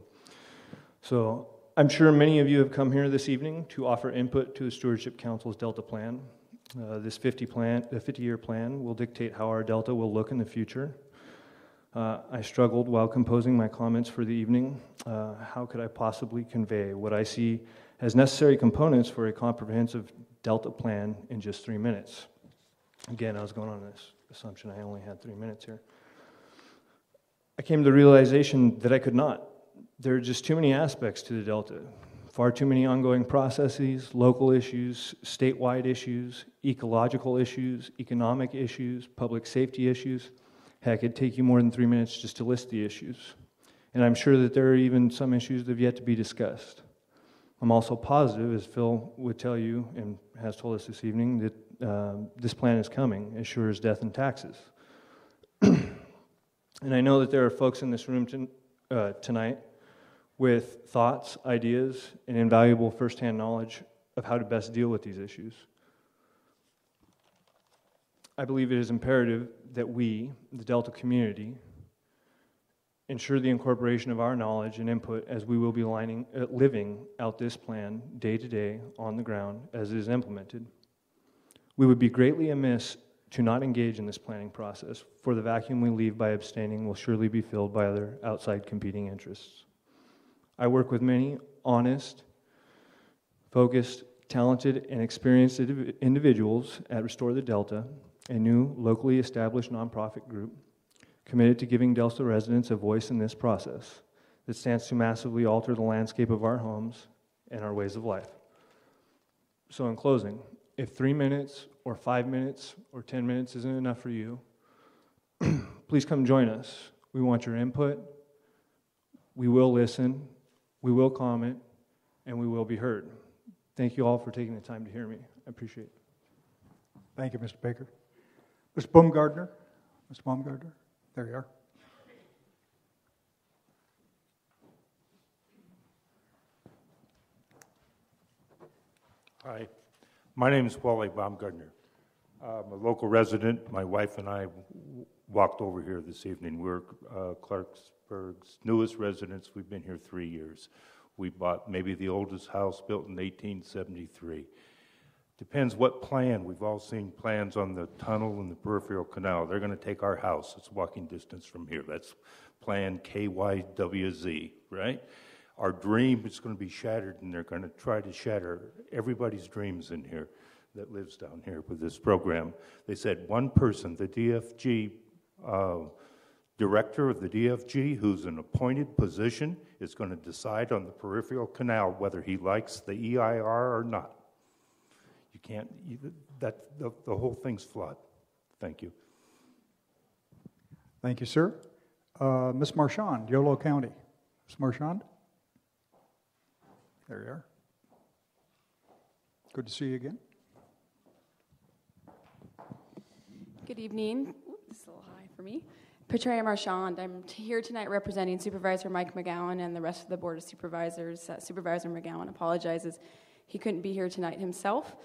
So I'm sure many of you have come here this evening to offer input to the Stewardship Council's Delta Plan. Uh, this 50 plan, the 50-year plan will dictate how our Delta will look in the future. Uh, I struggled while composing my comments for the evening. Uh, how could I possibly convey what I see as necessary components for a comprehensive Delta plan in just three minutes? Again, I was going on this assumption I only had three minutes here. I came to the realization that I could not. There are just too many aspects to the Delta. Far too many ongoing processes, local issues, statewide issues, ecological issues, economic issues, public safety issues. Heck, it'd take you more than three minutes just to list the issues. And I'm sure that there are even some issues that have yet to be discussed. I'm also positive, as Phil would tell you and has told us this evening, that uh, this plan is coming, as sure as death and taxes. [CLEARS THROAT] and I know that there are folks in this room ton- uh, tonight with thoughts, ideas, and invaluable firsthand knowledge of how to best deal with these issues. I believe it is imperative that we, the Delta community, ensure the incorporation of our knowledge and input as we will be lining, uh, living out this plan day to day on the ground as it is implemented. We would be greatly amiss to not engage in this planning process, for the vacuum we leave by abstaining will surely be filled by other outside competing interests. I work with many honest, focused, talented, and experienced individuals at Restore the Delta, a new locally established nonprofit group committed to giving Delta residents a voice in this process that stands to massively alter the landscape of our homes and our ways of life. So, in closing, if three minutes or five minutes or 10 minutes isn't enough for you, [CLEARS THROAT] please come join us. We want your input. We will listen. We will comment. And we will be heard. Thank you all for taking the time to hear me. I appreciate it. Thank you, Mr. Baker. Mr. Baumgartner? Mr. Baumgartner? There you are. Hi, my name is Wally Baumgartner. I'm a local resident. My wife and I w- walked over here this evening. We're uh, Clarksburg's newest residents. We've been here three years. We bought maybe the oldest house built in 1873. Depends what plan. We've all seen plans on the tunnel and the peripheral canal. They're going to take our house. It's walking distance from here. That's Plan KYWZ, right? Our dream is going to be shattered, and they're going to try to shatter everybody's dreams in here. that lives down here with this program. They said one person, the DFG uh, director of the DFG, who's an appointed position, is going to decide on the peripheral canal whether he likes the EIR or not. You can't, you, that, the, the whole thing's flawed. Thank you. Thank you, sir. Uh, Ms. Marchand, Yolo County. Ms. Marchand? There you are. Good to see you again. Good evening. This is a little high for me. Petrea Marchand. I'm here tonight representing Supervisor Mike McGowan and the rest of the Board of Supervisors. Uh, Supervisor McGowan apologizes he couldn't be here tonight himself.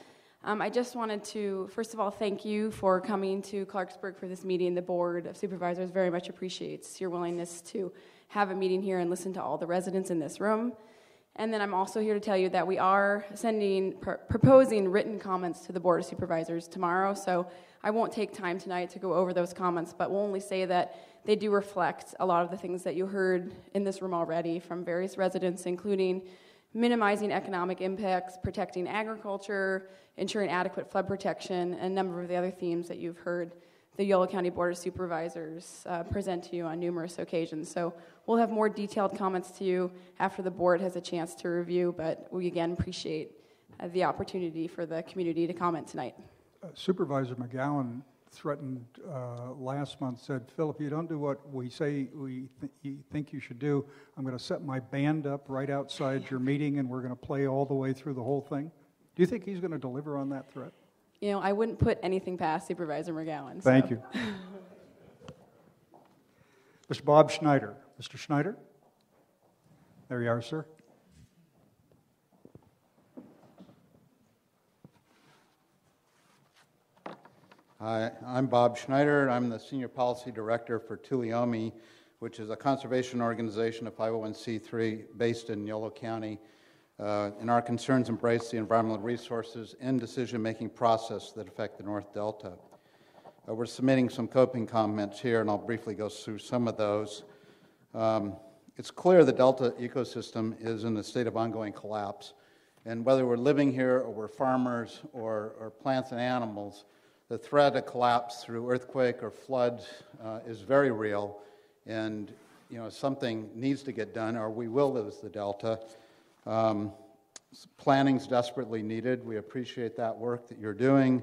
Um, I just wanted to, first of all, thank you for coming to Clarksburg for this meeting. The Board of Supervisors very much appreciates your willingness to have a meeting here and listen to all the residents in this room. And then I'm also here to tell you that we are sending, pr- proposing written comments to the Board of Supervisors tomorrow. So I won't take time tonight to go over those comments, but we'll only say that they do reflect a lot of the things that you heard in this room already from various residents, including minimizing economic impacts, protecting agriculture, ensuring adequate flood protection, and a number of the other themes that you've heard the Yolo County Board of Supervisors uh, present to you on numerous occasions. So we'll have more detailed comments to you after the board has a chance to review, but we again appreciate uh, the opportunity for the community to comment tonight. Uh, Supervisor McGowan threatened uh, last month, said, Phil, if you don't do what we say we th- you think you should do, I'm going to set my band up right outside your meeting and we're going to play all the way through the whole thing. Do you think he's going to deliver on that threat? You know, I wouldn't put anything past Supervisor McGowan. so- Thank you. [LAUGHS] Mr. Bob Schneider. Mr. Schneider? There you are, sir. Hi, I'm Bob Schneider. I'm the Senior Policy Director for Tuleyome, which is a conservation organization, a 501c3 based in Yolo County. Uh, and our concerns embrace the environmental resources and decision-making process that affect the North Delta. Uh, we're submitting some scoping comments here, and I'll briefly go through some of those. Um, it's clear the Delta ecosystem is in a state of ongoing collapse. And whether we're living here or we're farmers or, or plants and animals, the threat of collapse through earthquake or flood uh, is very real. And, you know, something needs to get done or we will lose the Delta. Um, planning's desperately needed. We appreciate that work that you're doing.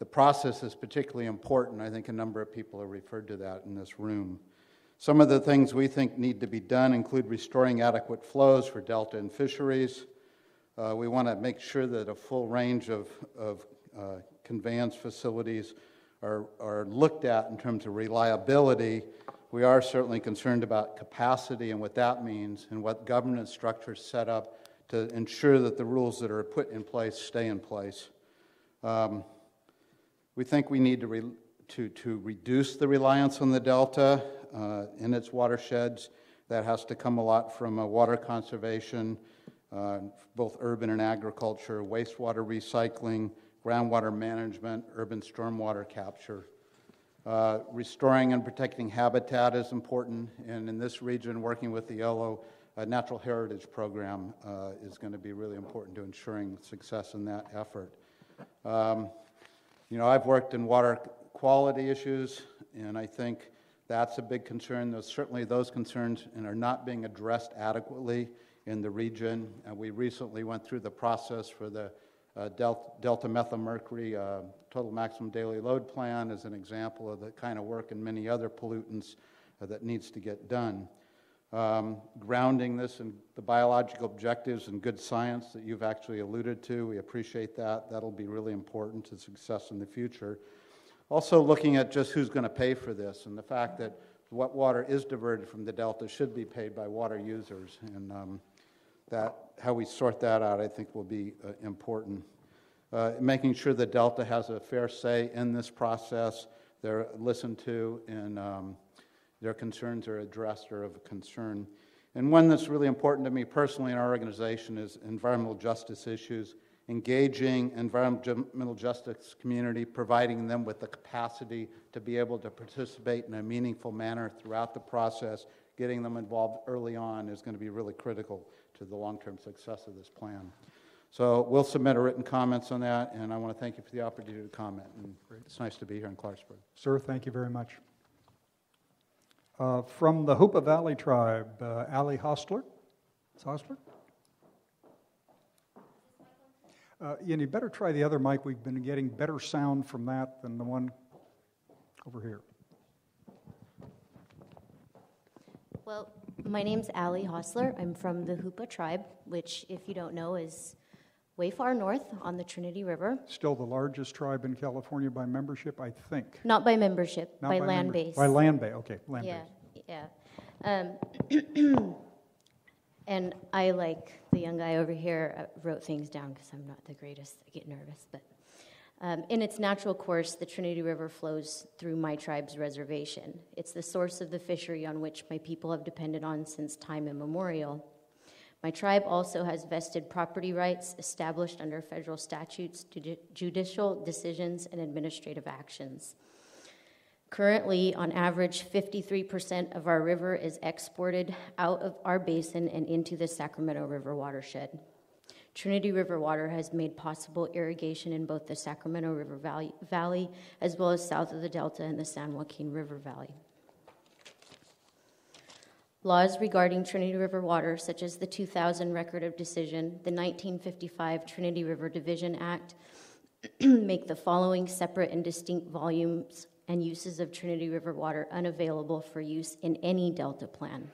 The process is particularly important. I think a number of people have referred to that in this room. Some of the things we think need to be done include restoring adequate flows for delta and fisheries. Uh, we want to make sure that a full range of, of uh, conveyance facilities are, are looked at in terms of reliability. We are certainly concerned about capacity and what that means and what governance structures set up to ensure that the rules that are put in place stay in place. Um, we think we need to, re- to, to reduce the reliance on the Delta uh, in its watersheds. That has to come a lot from water conservation, uh, both urban and agriculture, wastewater recycling, groundwater management, urban stormwater capture. Uh, restoring and protecting habitat is important, and in this region, working with the Yolo uh, Natural Heritage Program uh, is going to be really important to ensuring success in that effort. Um, you know, I've worked in water quality issues, and I think that's a big concern. There's certainly those concerns and are not being addressed adequately in the region. And we recently went through the process for the uh, delta, delta methylmercury uh, total maximum daily load plan as an example of the kind of work and many other pollutants uh, that needs to get done. Um, grounding this in the biological objectives and good science that you've actually alluded to, we appreciate that. That'll be really important to success in the future. Also, looking at just who's going to pay for this and the fact that what water is diverted from the delta should be paid by water users, and um, that how we sort that out, I think, will be uh, important. Uh, making sure the delta has a fair say in this process, they're listened to, and um, their concerns are addressed or of concern. And one that's really important to me personally in our organization is environmental justice issues engaging environmental justice community, providing them with the capacity to be able to participate in a meaningful manner throughout the process, getting them involved early on is going to be really critical to the long-term success of this plan. So we'll submit a written comments on that, and I want to thank you for the opportunity to comment. And it's nice to be here in Clarksburg. Sir, thank you very much. Uh, from the Hoopa Valley Tribe, uh, Allie Hostler. It's Hostler? Uh, and you better try the other mic. We've been getting better sound from that than the one over here. Well, my name's Allie Hostler. I'm from the Hoopa tribe, which, if you don't know, is way far north on the Trinity River. Still the largest tribe in California by membership, I think. Not by membership, Not by, land member- base. By land base, okay, land yeah, base. yeah. Um, [CLEARS THROAT] and I, like the young guy over here, uh, wrote things down because I'm not the greatest. I get nervous, but um, in its natural course, the Trinity River flows through my tribe's reservation. It's the source of the fishery on which my people have depended on since time immemorial. My tribe also has vested property rights established under federal statutes, judicial decisions, and administrative actions. Currently, on average, 53% of our river is exported out of our basin and into the Sacramento River watershed. Trinity River water has made possible irrigation in both the Sacramento River Valley, as well as south of the Delta and the San Joaquin River Valley. Laws regarding Trinity River water, such as the 2000 Record of Decision, the 1955 Trinity River Division Act, [CLEARS THROAT] make the following separate and distinct volumes and uses of Trinity River water unavailable for use in any Delta plan.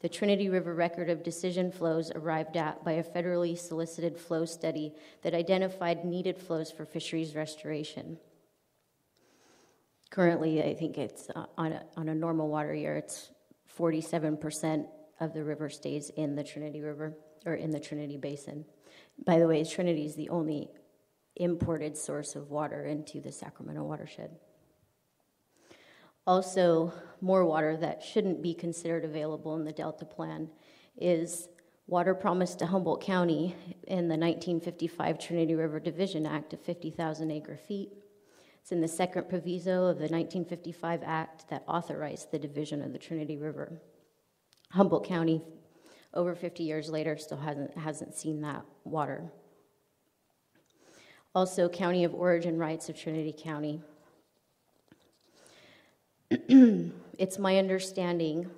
The Trinity River Record of Decision flows arrived at by a federally solicited flow study that identified needed flows for fisheries restoration. Currently, I think it's uh, on a, on a normal water year, it's 47% of the river stays in the Trinity River or in the Trinity Basin. By the way, Trinity is the only imported source of water into the Sacramento watershed. Also, more water that shouldn't be considered available in the Delta Plan is water promised to Humboldt County in the 1955 Trinity River Division Act of 50,000 acre feet. It's in the second proviso of the 1955 Act that authorized the division of the Trinity River. Humboldt County, over 50 years later, still hasn't, hasn't seen that water. Also, County of Origin rights of Trinity County. [CLEARS THROAT] it's my understanding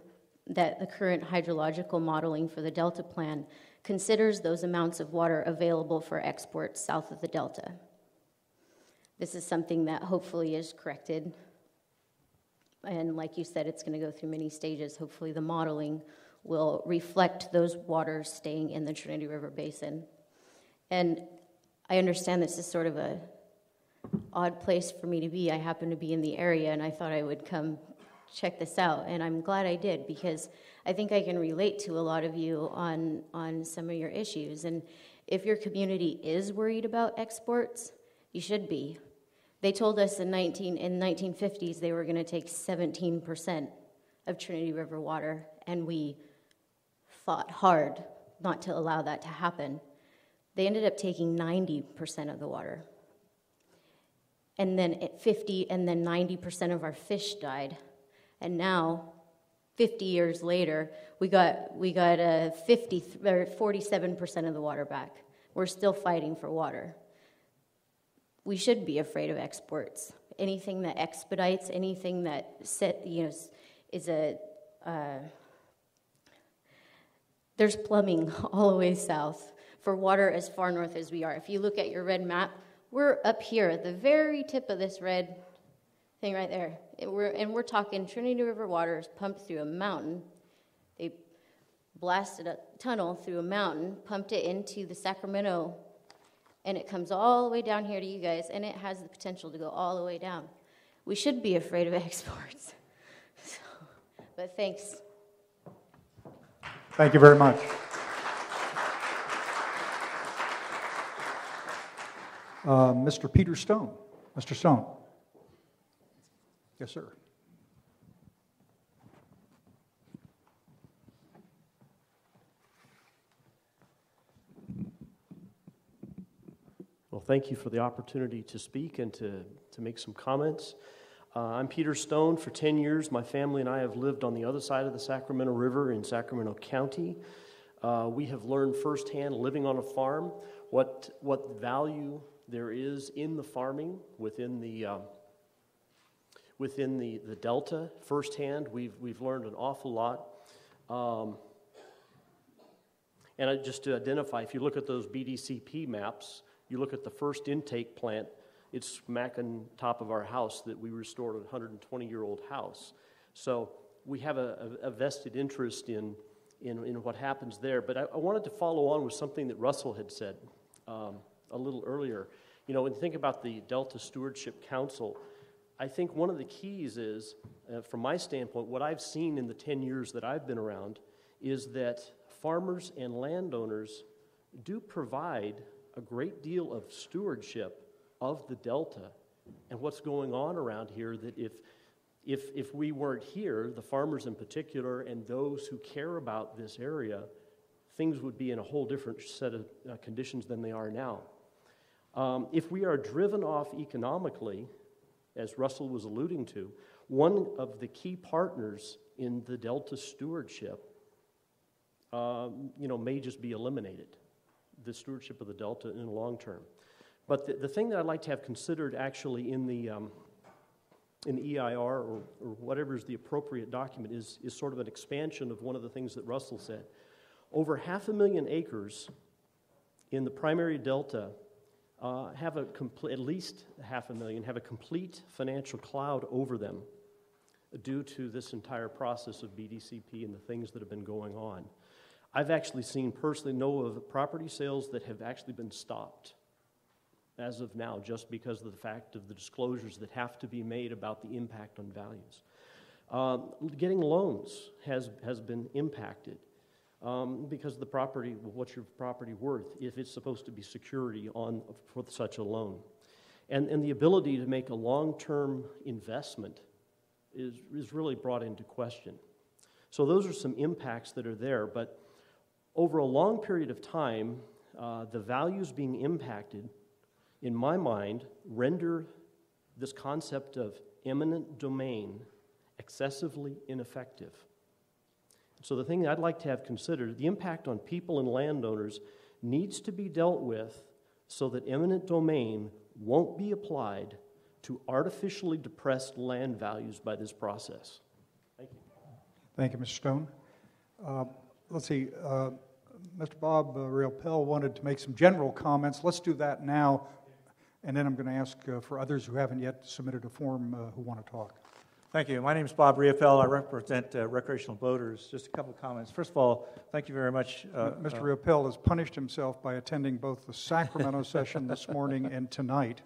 that the current hydrological modeling for the Delta Plan considers those amounts of water available for export south of the Delta. This is something that hopefully is corrected. And like you said, it's going to go through many stages. Hopefully, the modeling will reflect those waters staying in the Trinity River Basin. And I understand this is sort of a odd place for me to be. I happen to be in the area, and I thought I would come check this out. And I'm glad I did because I think I can relate to a lot of you on, on some of your issues. And if your community is worried about exports, you should be. They told us in 19 in 1950s they were going to take 17% of Trinity River water, and we fought hard not to allow that to happen. They ended up taking 90% of the water. And then at 50 and then 90% of our fish died. And now 50 years later, we got we got a 50 or 47% of the water back. We're still fighting for water we should be afraid of exports. Anything that expedites, anything that set, you know, is a uh, there's plumbing [LAUGHS] all the way south for water as far north as we are. If you look at your red map, we're up here at the very tip of this red thing right there. We're, and we're talking Trinity River water is pumped through a mountain. They blasted a tunnel through a mountain, pumped it into the Sacramento and it comes all the way down here to you guys, and it has the potential to go all the way down. We should be afraid of [LAUGHS] exports. So, but thanks. Thank you very much. Uh, Mr. Peter Stone. Mr. Stone. Yes, sir. Well, thank you for the opportunity to speak and to, to make some comments. Uh, I'm Peter Stone. For 10 years, my family and I have lived on the other side of the Sacramento River in Sacramento County. Uh, we have learned firsthand living on a farm what, what value there is in the farming within the, uh, within the, the Delta firsthand. We've, we've learned an awful lot. Um, and I, just to identify, if you look at those BDCP maps, you look at the first intake plant, it's smack on top of our house that we restored a 120 year old house. So we have a, a, vested interest in, in, in, what happens there. But I, I, wanted to follow on with something that Russell had said um, a little earlier. You know, when you think about the Delta Stewardship Council, I think one of the keys is, uh, from my standpoint, what I've seen in the 10 years that I've been around is that farmers and landowners do provide a great deal of stewardship of the Delta and what's going on around here that if if, if we weren't here, the farmers in particular, and those who care about this area, things would be in a whole different set of uh, conditions than they are now. Um, if we are driven off economically, as Russell was alluding to, one of the key partners in the Delta stewardship, um, you know, may just be eliminated. The stewardship of the Delta in the long term. But the, the thing that I'd like to have considered actually in the um, in EIR or, or whatever is the appropriate document is, is sort of an expansion of one of the things that Russell said. Over half a million acres in the primary delta uh, have a complete, at least half a million, have a complete financial cloud over them due to this entire process of BDCP and the things that have been going on. I've actually seen personally know of property sales that have actually been stopped as of now, just because of the fact of the disclosures that have to be made about the impact on values. Um, getting loans has, has been impacted um, because the property, what's your property worth if it's supposed to be security on, for such a loan? And, and the ability to make a long term investment is, is really brought into question. So, those are some impacts that are there, but over a long period of time, uh, the values being impacted in my mind, render this concept of eminent domain excessively ineffective. So, the thing I'd like to have considered the impact on people and landowners needs to be dealt with so that eminent domain won't be applied to artificially depressed land values by this process. Thank you. Thank you, Mr. Stone. Uh, let's see, uh, Mr. Bob uh, Riopel wanted to make some general comments. Let's do that now and then I'm going to ask uh, for others who haven't yet submitted a form uh, who want to talk. Thank you. My name is Bob Riopel. I represent uh, recreational boaters. Just a couple of comments. First of all, thank you very much. Uh, Mr. Riopel has punished himself by attending both the Sacramento [LAUGHS] session this morning and tonight.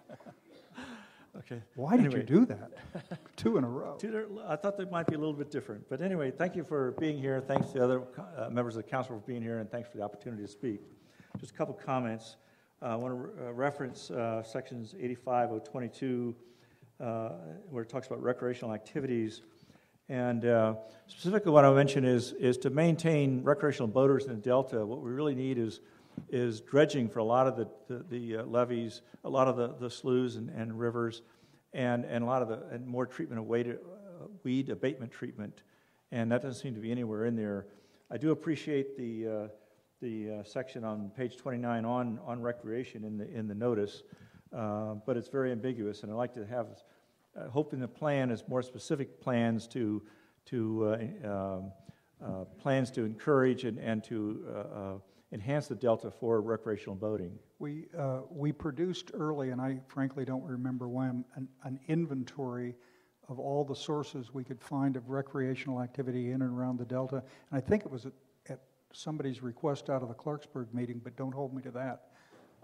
Okay. Why did you do that? [LAUGHS] Two in a row. Two, I thought they might be a little bit different. But anyway, thank you for being here. Thanks to the other uh, members of the council for being here, and thanks for the opportunity to speak. Just a couple comments. Uh, I want to re- uh, reference uh, sections 85022, uh, where it talks about recreational activities. And uh, specifically, what I mention is, is to maintain recreational boaters in the Delta, what we really need is, is dredging for a lot of the, the, the uh, levees, a lot of the, the sloughs and, and rivers, and, and a lot of the and more treatment of weed, weed abatement treatment. And that doesn't seem to be anywhere in there. I do appreciate the the uh, section on page 29 on, on recreation in the, in the notice, uh, but it's very ambiguous, and I'd like to have, uh, hoping the plan is more specific plans to, to uh, um, uh, plans to encourage and, and to uh, enhance the delta for recreational boating. We, we produced early, and I frankly don't remember when, an, an inventory of all the sources we could find of recreational activity in and around the Delta. And I think it was at somebody's request out of the Clarksburg meeting, but don't hold me to that,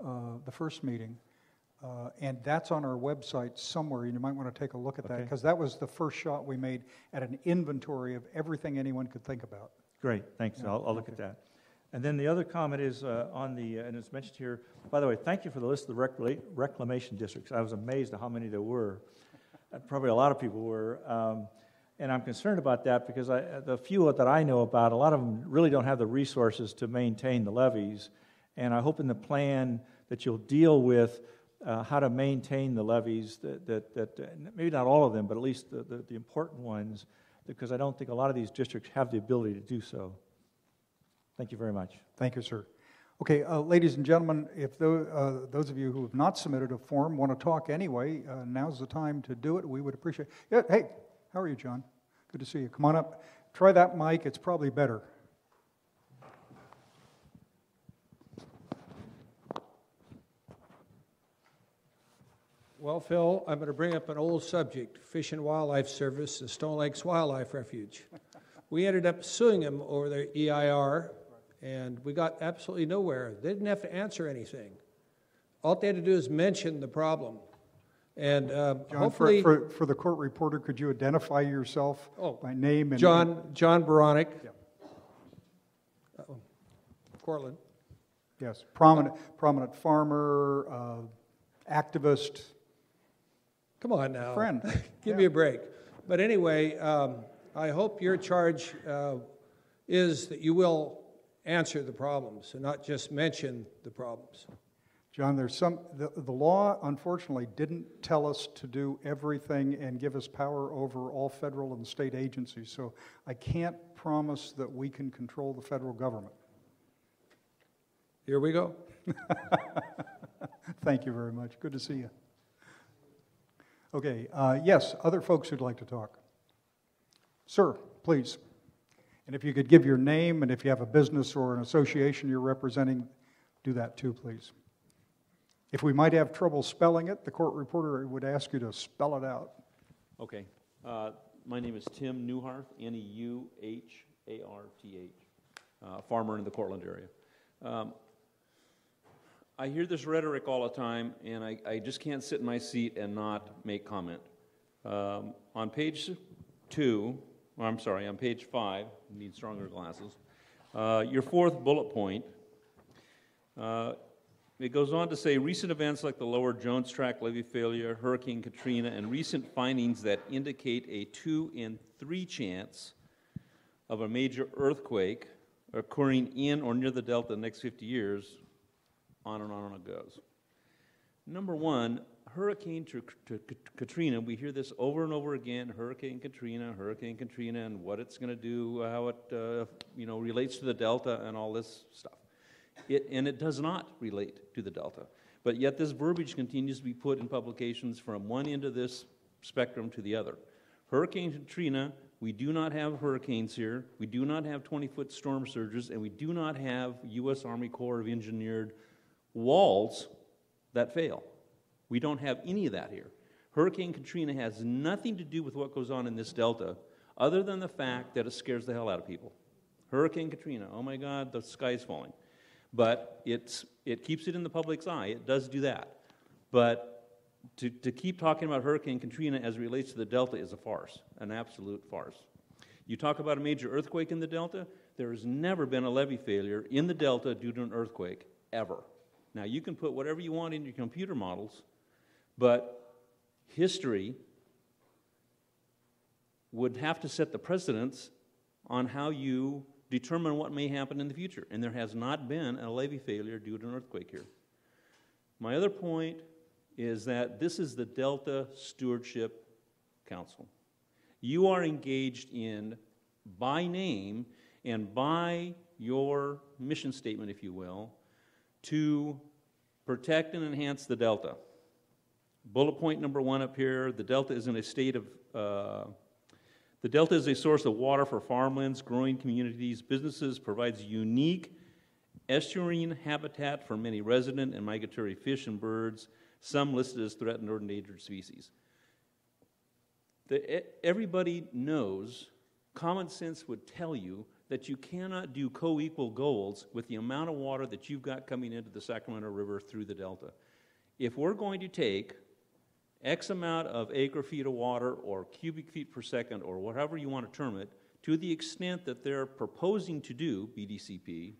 uh, the first meeting. Uh, and that's on our website somewhere, and you might want to take a look at that, because that was the first shot we made at an inventory of everything anyone could think about. Great, thanks. Yeah, I'll, I'll look okay. at that. And then the other comment is uh, on the, uh, and it's mentioned here, by the way, thank you for the list of the reclamation districts. I was amazed at how many there were. Uh, Probably a lot of people were. Um, and I'm concerned about that because I, the few that I know about, a lot of them really don't have the resources to maintain the levees. And I hope in the plan that you'll deal with uh, how to maintain the levees, that, that, that uh, maybe not all of them, but at least the, the, the, important ones, because I don't think a lot of these districts have the ability to do so. Thank you very much. Thank you, sir. Okay, uh, ladies and gentlemen, if tho- uh, those of you who have not submitted a form want to talk anyway, uh, now's the time to do it. We would appreciate. Yeah, hey, how are you, John? Good to see you. Come on up. Try that mic. It's probably better. Well, Phil, I'm going to bring up an old subject Fish and Wildlife Service and Stone Lakes Wildlife Refuge. We ended up suing them over their EIR, and we got absolutely nowhere. They didn't have to answer anything. All they had to do is mention the problem. And um, John, hopefully. for, for, for the court reporter, could you identify yourself Oh, by name and John, John Baronic. Uh-oh. Courtland. Yes, prominent, prominent farmer, uh, activist. Come on now. Friend. [LAUGHS] Give Yeah. me a break. But anyway, um, I hope your charge uh, is that you will answer the problems and not just mention the problems. John, there's some, the, the law unfortunately didn't tell us to do everything and give us power over all federal and state agencies. So I can't promise that we can control the federal government. Here we go. [LAUGHS] Thank you very much. Good to see you. Okay, uh, yes, other folks who'd like to talk. Sir, please. And if you could give your name and if you have a business or an association you're representing, do that too, please. If we might have trouble spelling it, the court reporter would ask you to spell it out. Okay. Uh, my name is Tim Neuharth, N E U H A R T H, uh, farmer in the Courtland area. Um, I hear this rhetoric all the time, and I, I just can't sit in my seat and not make comment. Um, on page two, or I'm sorry, on page five, need stronger glasses, uh, your fourth bullet point, uh, it goes on to say recent events like the lower Jones Tract levee failure, Hurricane Katrina, and recent findings that indicate a two in three chance of a major earthquake occurring in or near the Delta in the next 50 years, on and on and it goes. Number one, Hurricane Tr- Tr- Katrina, we hear this over and over again Hurricane Katrina, Hurricane Katrina, and what it's going to do, how it uh, you know, relates to the Delta, and all this stuff. It, and it does not relate to the Delta. But yet, this verbiage continues to be put in publications from one end of this spectrum to the other. Hurricane Katrina, we do not have hurricanes here, we do not have 20 foot storm surges, and we do not have U.S. Army Corps of Engineered walls that fail. We don't have any of that here. Hurricane Katrina has nothing to do with what goes on in this delta, other than the fact that it scares the hell out of people. Hurricane Katrina, oh my God, the sky's falling. But it's, it keeps it in the public's eye. It does do that. But to, to keep talking about Hurricane Katrina as it relates to the Delta is a farce, an absolute farce. You talk about a major earthquake in the Delta, there has never been a levee failure in the Delta due to an earthquake, ever. Now, you can put whatever you want in your computer models, but history would have to set the precedence on how you determine what may happen in the future. And there has not been a levee failure due to an earthquake here. My other point is that this is the Delta Stewardship Council. You are engaged in, by name and by your mission statement, if you will, to protect and enhance the Delta. Bullet point number one up here the Delta is in a state of uh, the Delta is a source of water for farmlands, growing communities, businesses, provides unique estuarine habitat for many resident and migratory fish and birds, some listed as threatened or endangered species. The, everybody knows, common sense would tell you that you cannot do co equal goals with the amount of water that you've got coming into the Sacramento River through the Delta. If we're going to take X amount of acre feet of water or cubic feet per second or whatever you want to term it, to the extent that they're proposing to do BDCP,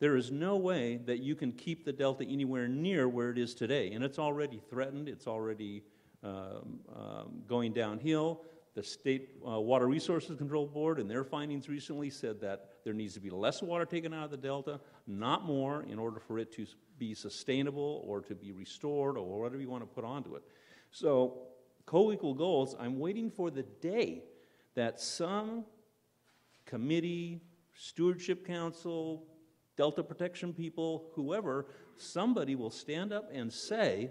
there is no way that you can keep the delta anywhere near where it is today. And it's already threatened, it's already um, um, going downhill. The State uh, Water Resources Control Board, in their findings recently, said that there needs to be less water taken out of the delta, not more, in order for it to be sustainable or to be restored or whatever you want to put onto it. So, co equal goals, I'm waiting for the day that some committee, Stewardship Council, Delta Protection people, whoever, somebody will stand up and say,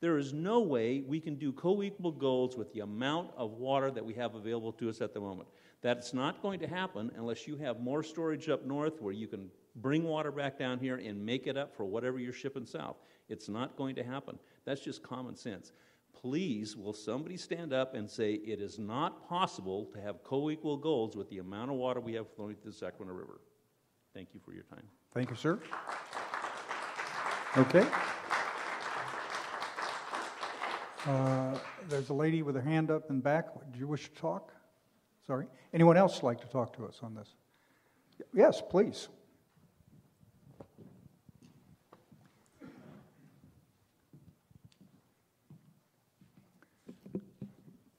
there is no way we can do co-equal goals with the amount of water that we have available to us at the moment. That's not going to happen unless you have more storage up north where you can bring water back down here and make it up for whatever you're shipping south. It's not going to happen. That's just common sense. Please, will somebody stand up and say it is not possible to have co-equal goals with the amount of water we have flowing through the Sacramento River? Thank you for your time. Thank you, sir. Okay. Uh, There's a lady with her hand up in back. Do you wish to talk? Sorry. Anyone else like to talk to us on this? Yes, please.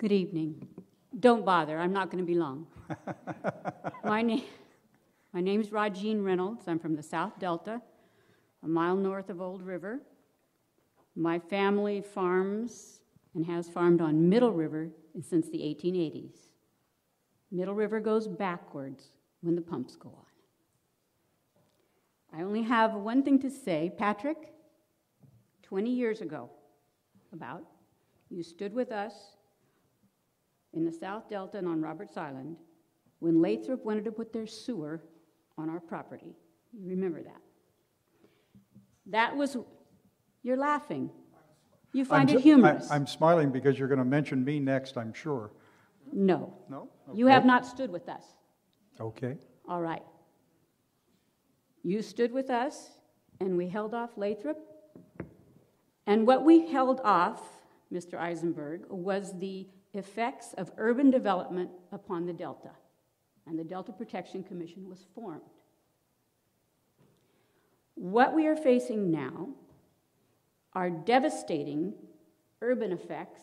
Good evening. Don't bother, I'm not going to be long. [LAUGHS] my, name, my name is Rajeen Reynolds. I'm from the South Delta, a mile north of Old River. My family farms and has farmed on Middle River since the 1880s. Middle River goes backwards when the pumps go on. I only have one thing to say. Patrick, 20 years ago, about, you stood with us in the South Delta and on Roberts Island when Lathrop wanted to put their sewer on our property. You remember that? That was, you're laughing. You find I'm it humorous. I- I'm smiling because you're going to mention me next, I'm sure. no. No? You have not stood with us. Okay. All right. You stood with us, and we held off Lathrop. And what we held off, Mr. Isenberg, was the effects of urban development upon the Delta. And the Delta Protection Commission was formed. What we are facing now are devastating urban effects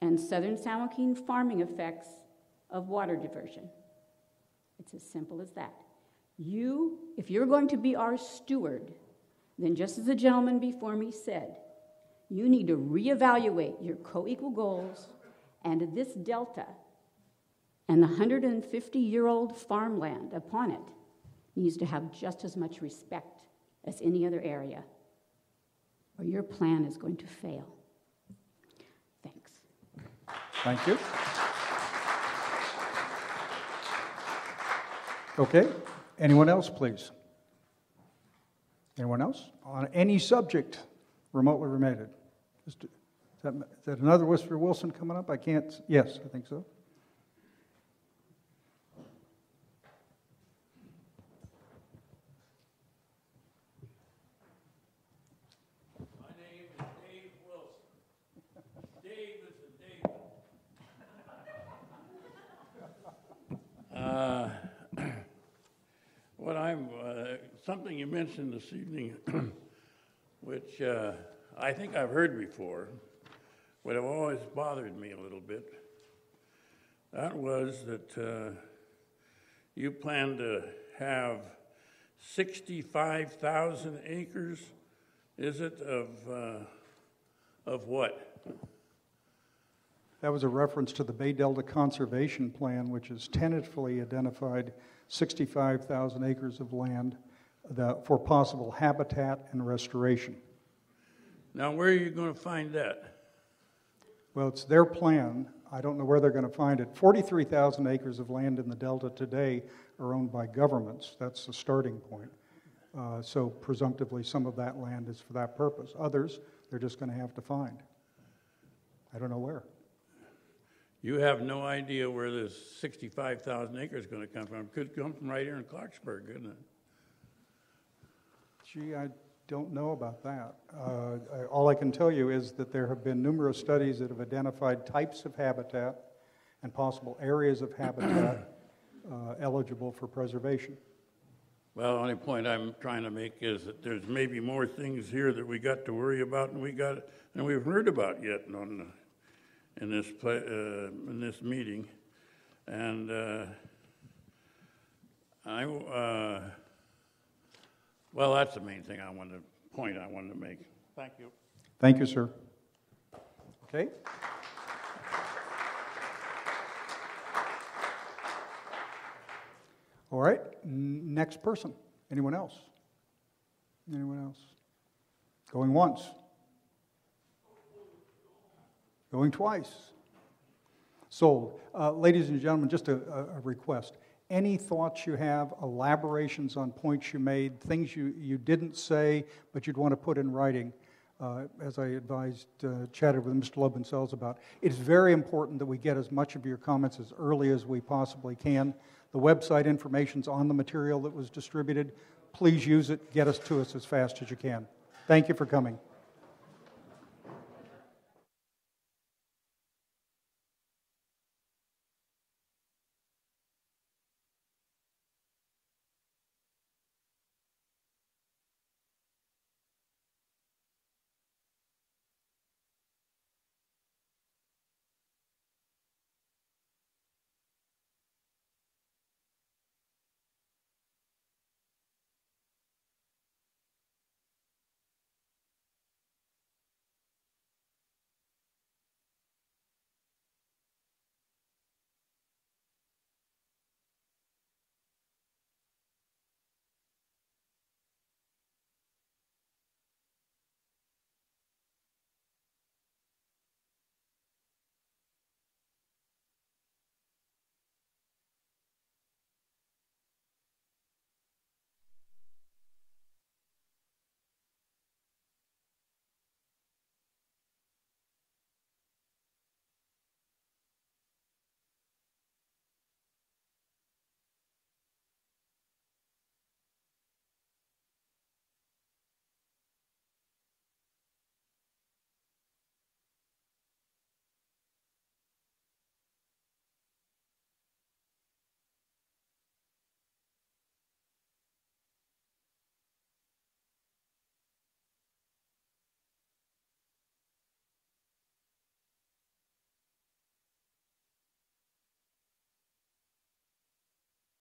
and southern San Joaquin farming effects of water diversion. It's as simple as that. You, if you're going to be our steward, then just as the gentleman before me said, you need to reevaluate your co equal goals and this delta and the 150 year old farmland upon it needs to have just as much respect as any other area, or your plan is going to fail. Thanks. Thank you. Okay. Anyone else, please? Anyone else? On any subject remotely related? Is that, is that another Mr. Wilson coming up? I can't, yes, I think so. My name is Dave Wilson. Dave is a David. Uh, [CLEARS THROAT] What I'm, uh, something you mentioned this evening, [CLEARS THROAT] which uh, I think I've heard before, but it always bothered me a little bit. That was that uh, you plan to have 65,000 acres, is it, of, uh, of what? That was a reference to the Bay Delta Conservation Plan, which has tentatively identified 65,000 acres of land that, for possible habitat and restoration. Now, where are you going to find that? Well, it's their plan. I don't know where they're going to find it. 43,000 acres of land in the Delta today are owned by governments. That's the starting point. Uh, so presumptively, some of that land is for that purpose. Others, they're just going to have to find. I don't know where. You have no idea where this 65,000 acres is going to come from. It Could come from right here in Clarksburg, couldn't it? Gee, I don't know about that. Uh, I- all I can tell you is that there have been numerous studies that have identified types of habitat and possible areas of habitat [CLEARS THROAT] uh, eligible for preservation. Well, the only point I'm trying to make is that there's maybe more things here that we got to worry about and we got, and we've heard about yet on, the- in this, pla- uh, in this meeting. And, uh, I, uh, well, that's the main thing I wanted, to point I wanted to make. Thank you. Thank you, sir. Okay? All right, n- next person. Anyone else? Anyone else? Going once. Going twice. Sold. Uh, ladies and gentlemen, just a, a, a request. Any thoughts you have, elaborations on points you made, things you, you didn't say but you'd want to put in writing, uh, as I advised, uh, chatted with Mr. Loben Sels about, it's very important that we get as much of your comments as early as we possibly can. The website information's on the material that was distributed. Please use it. Get us to us as fast as you can. Thank you for coming.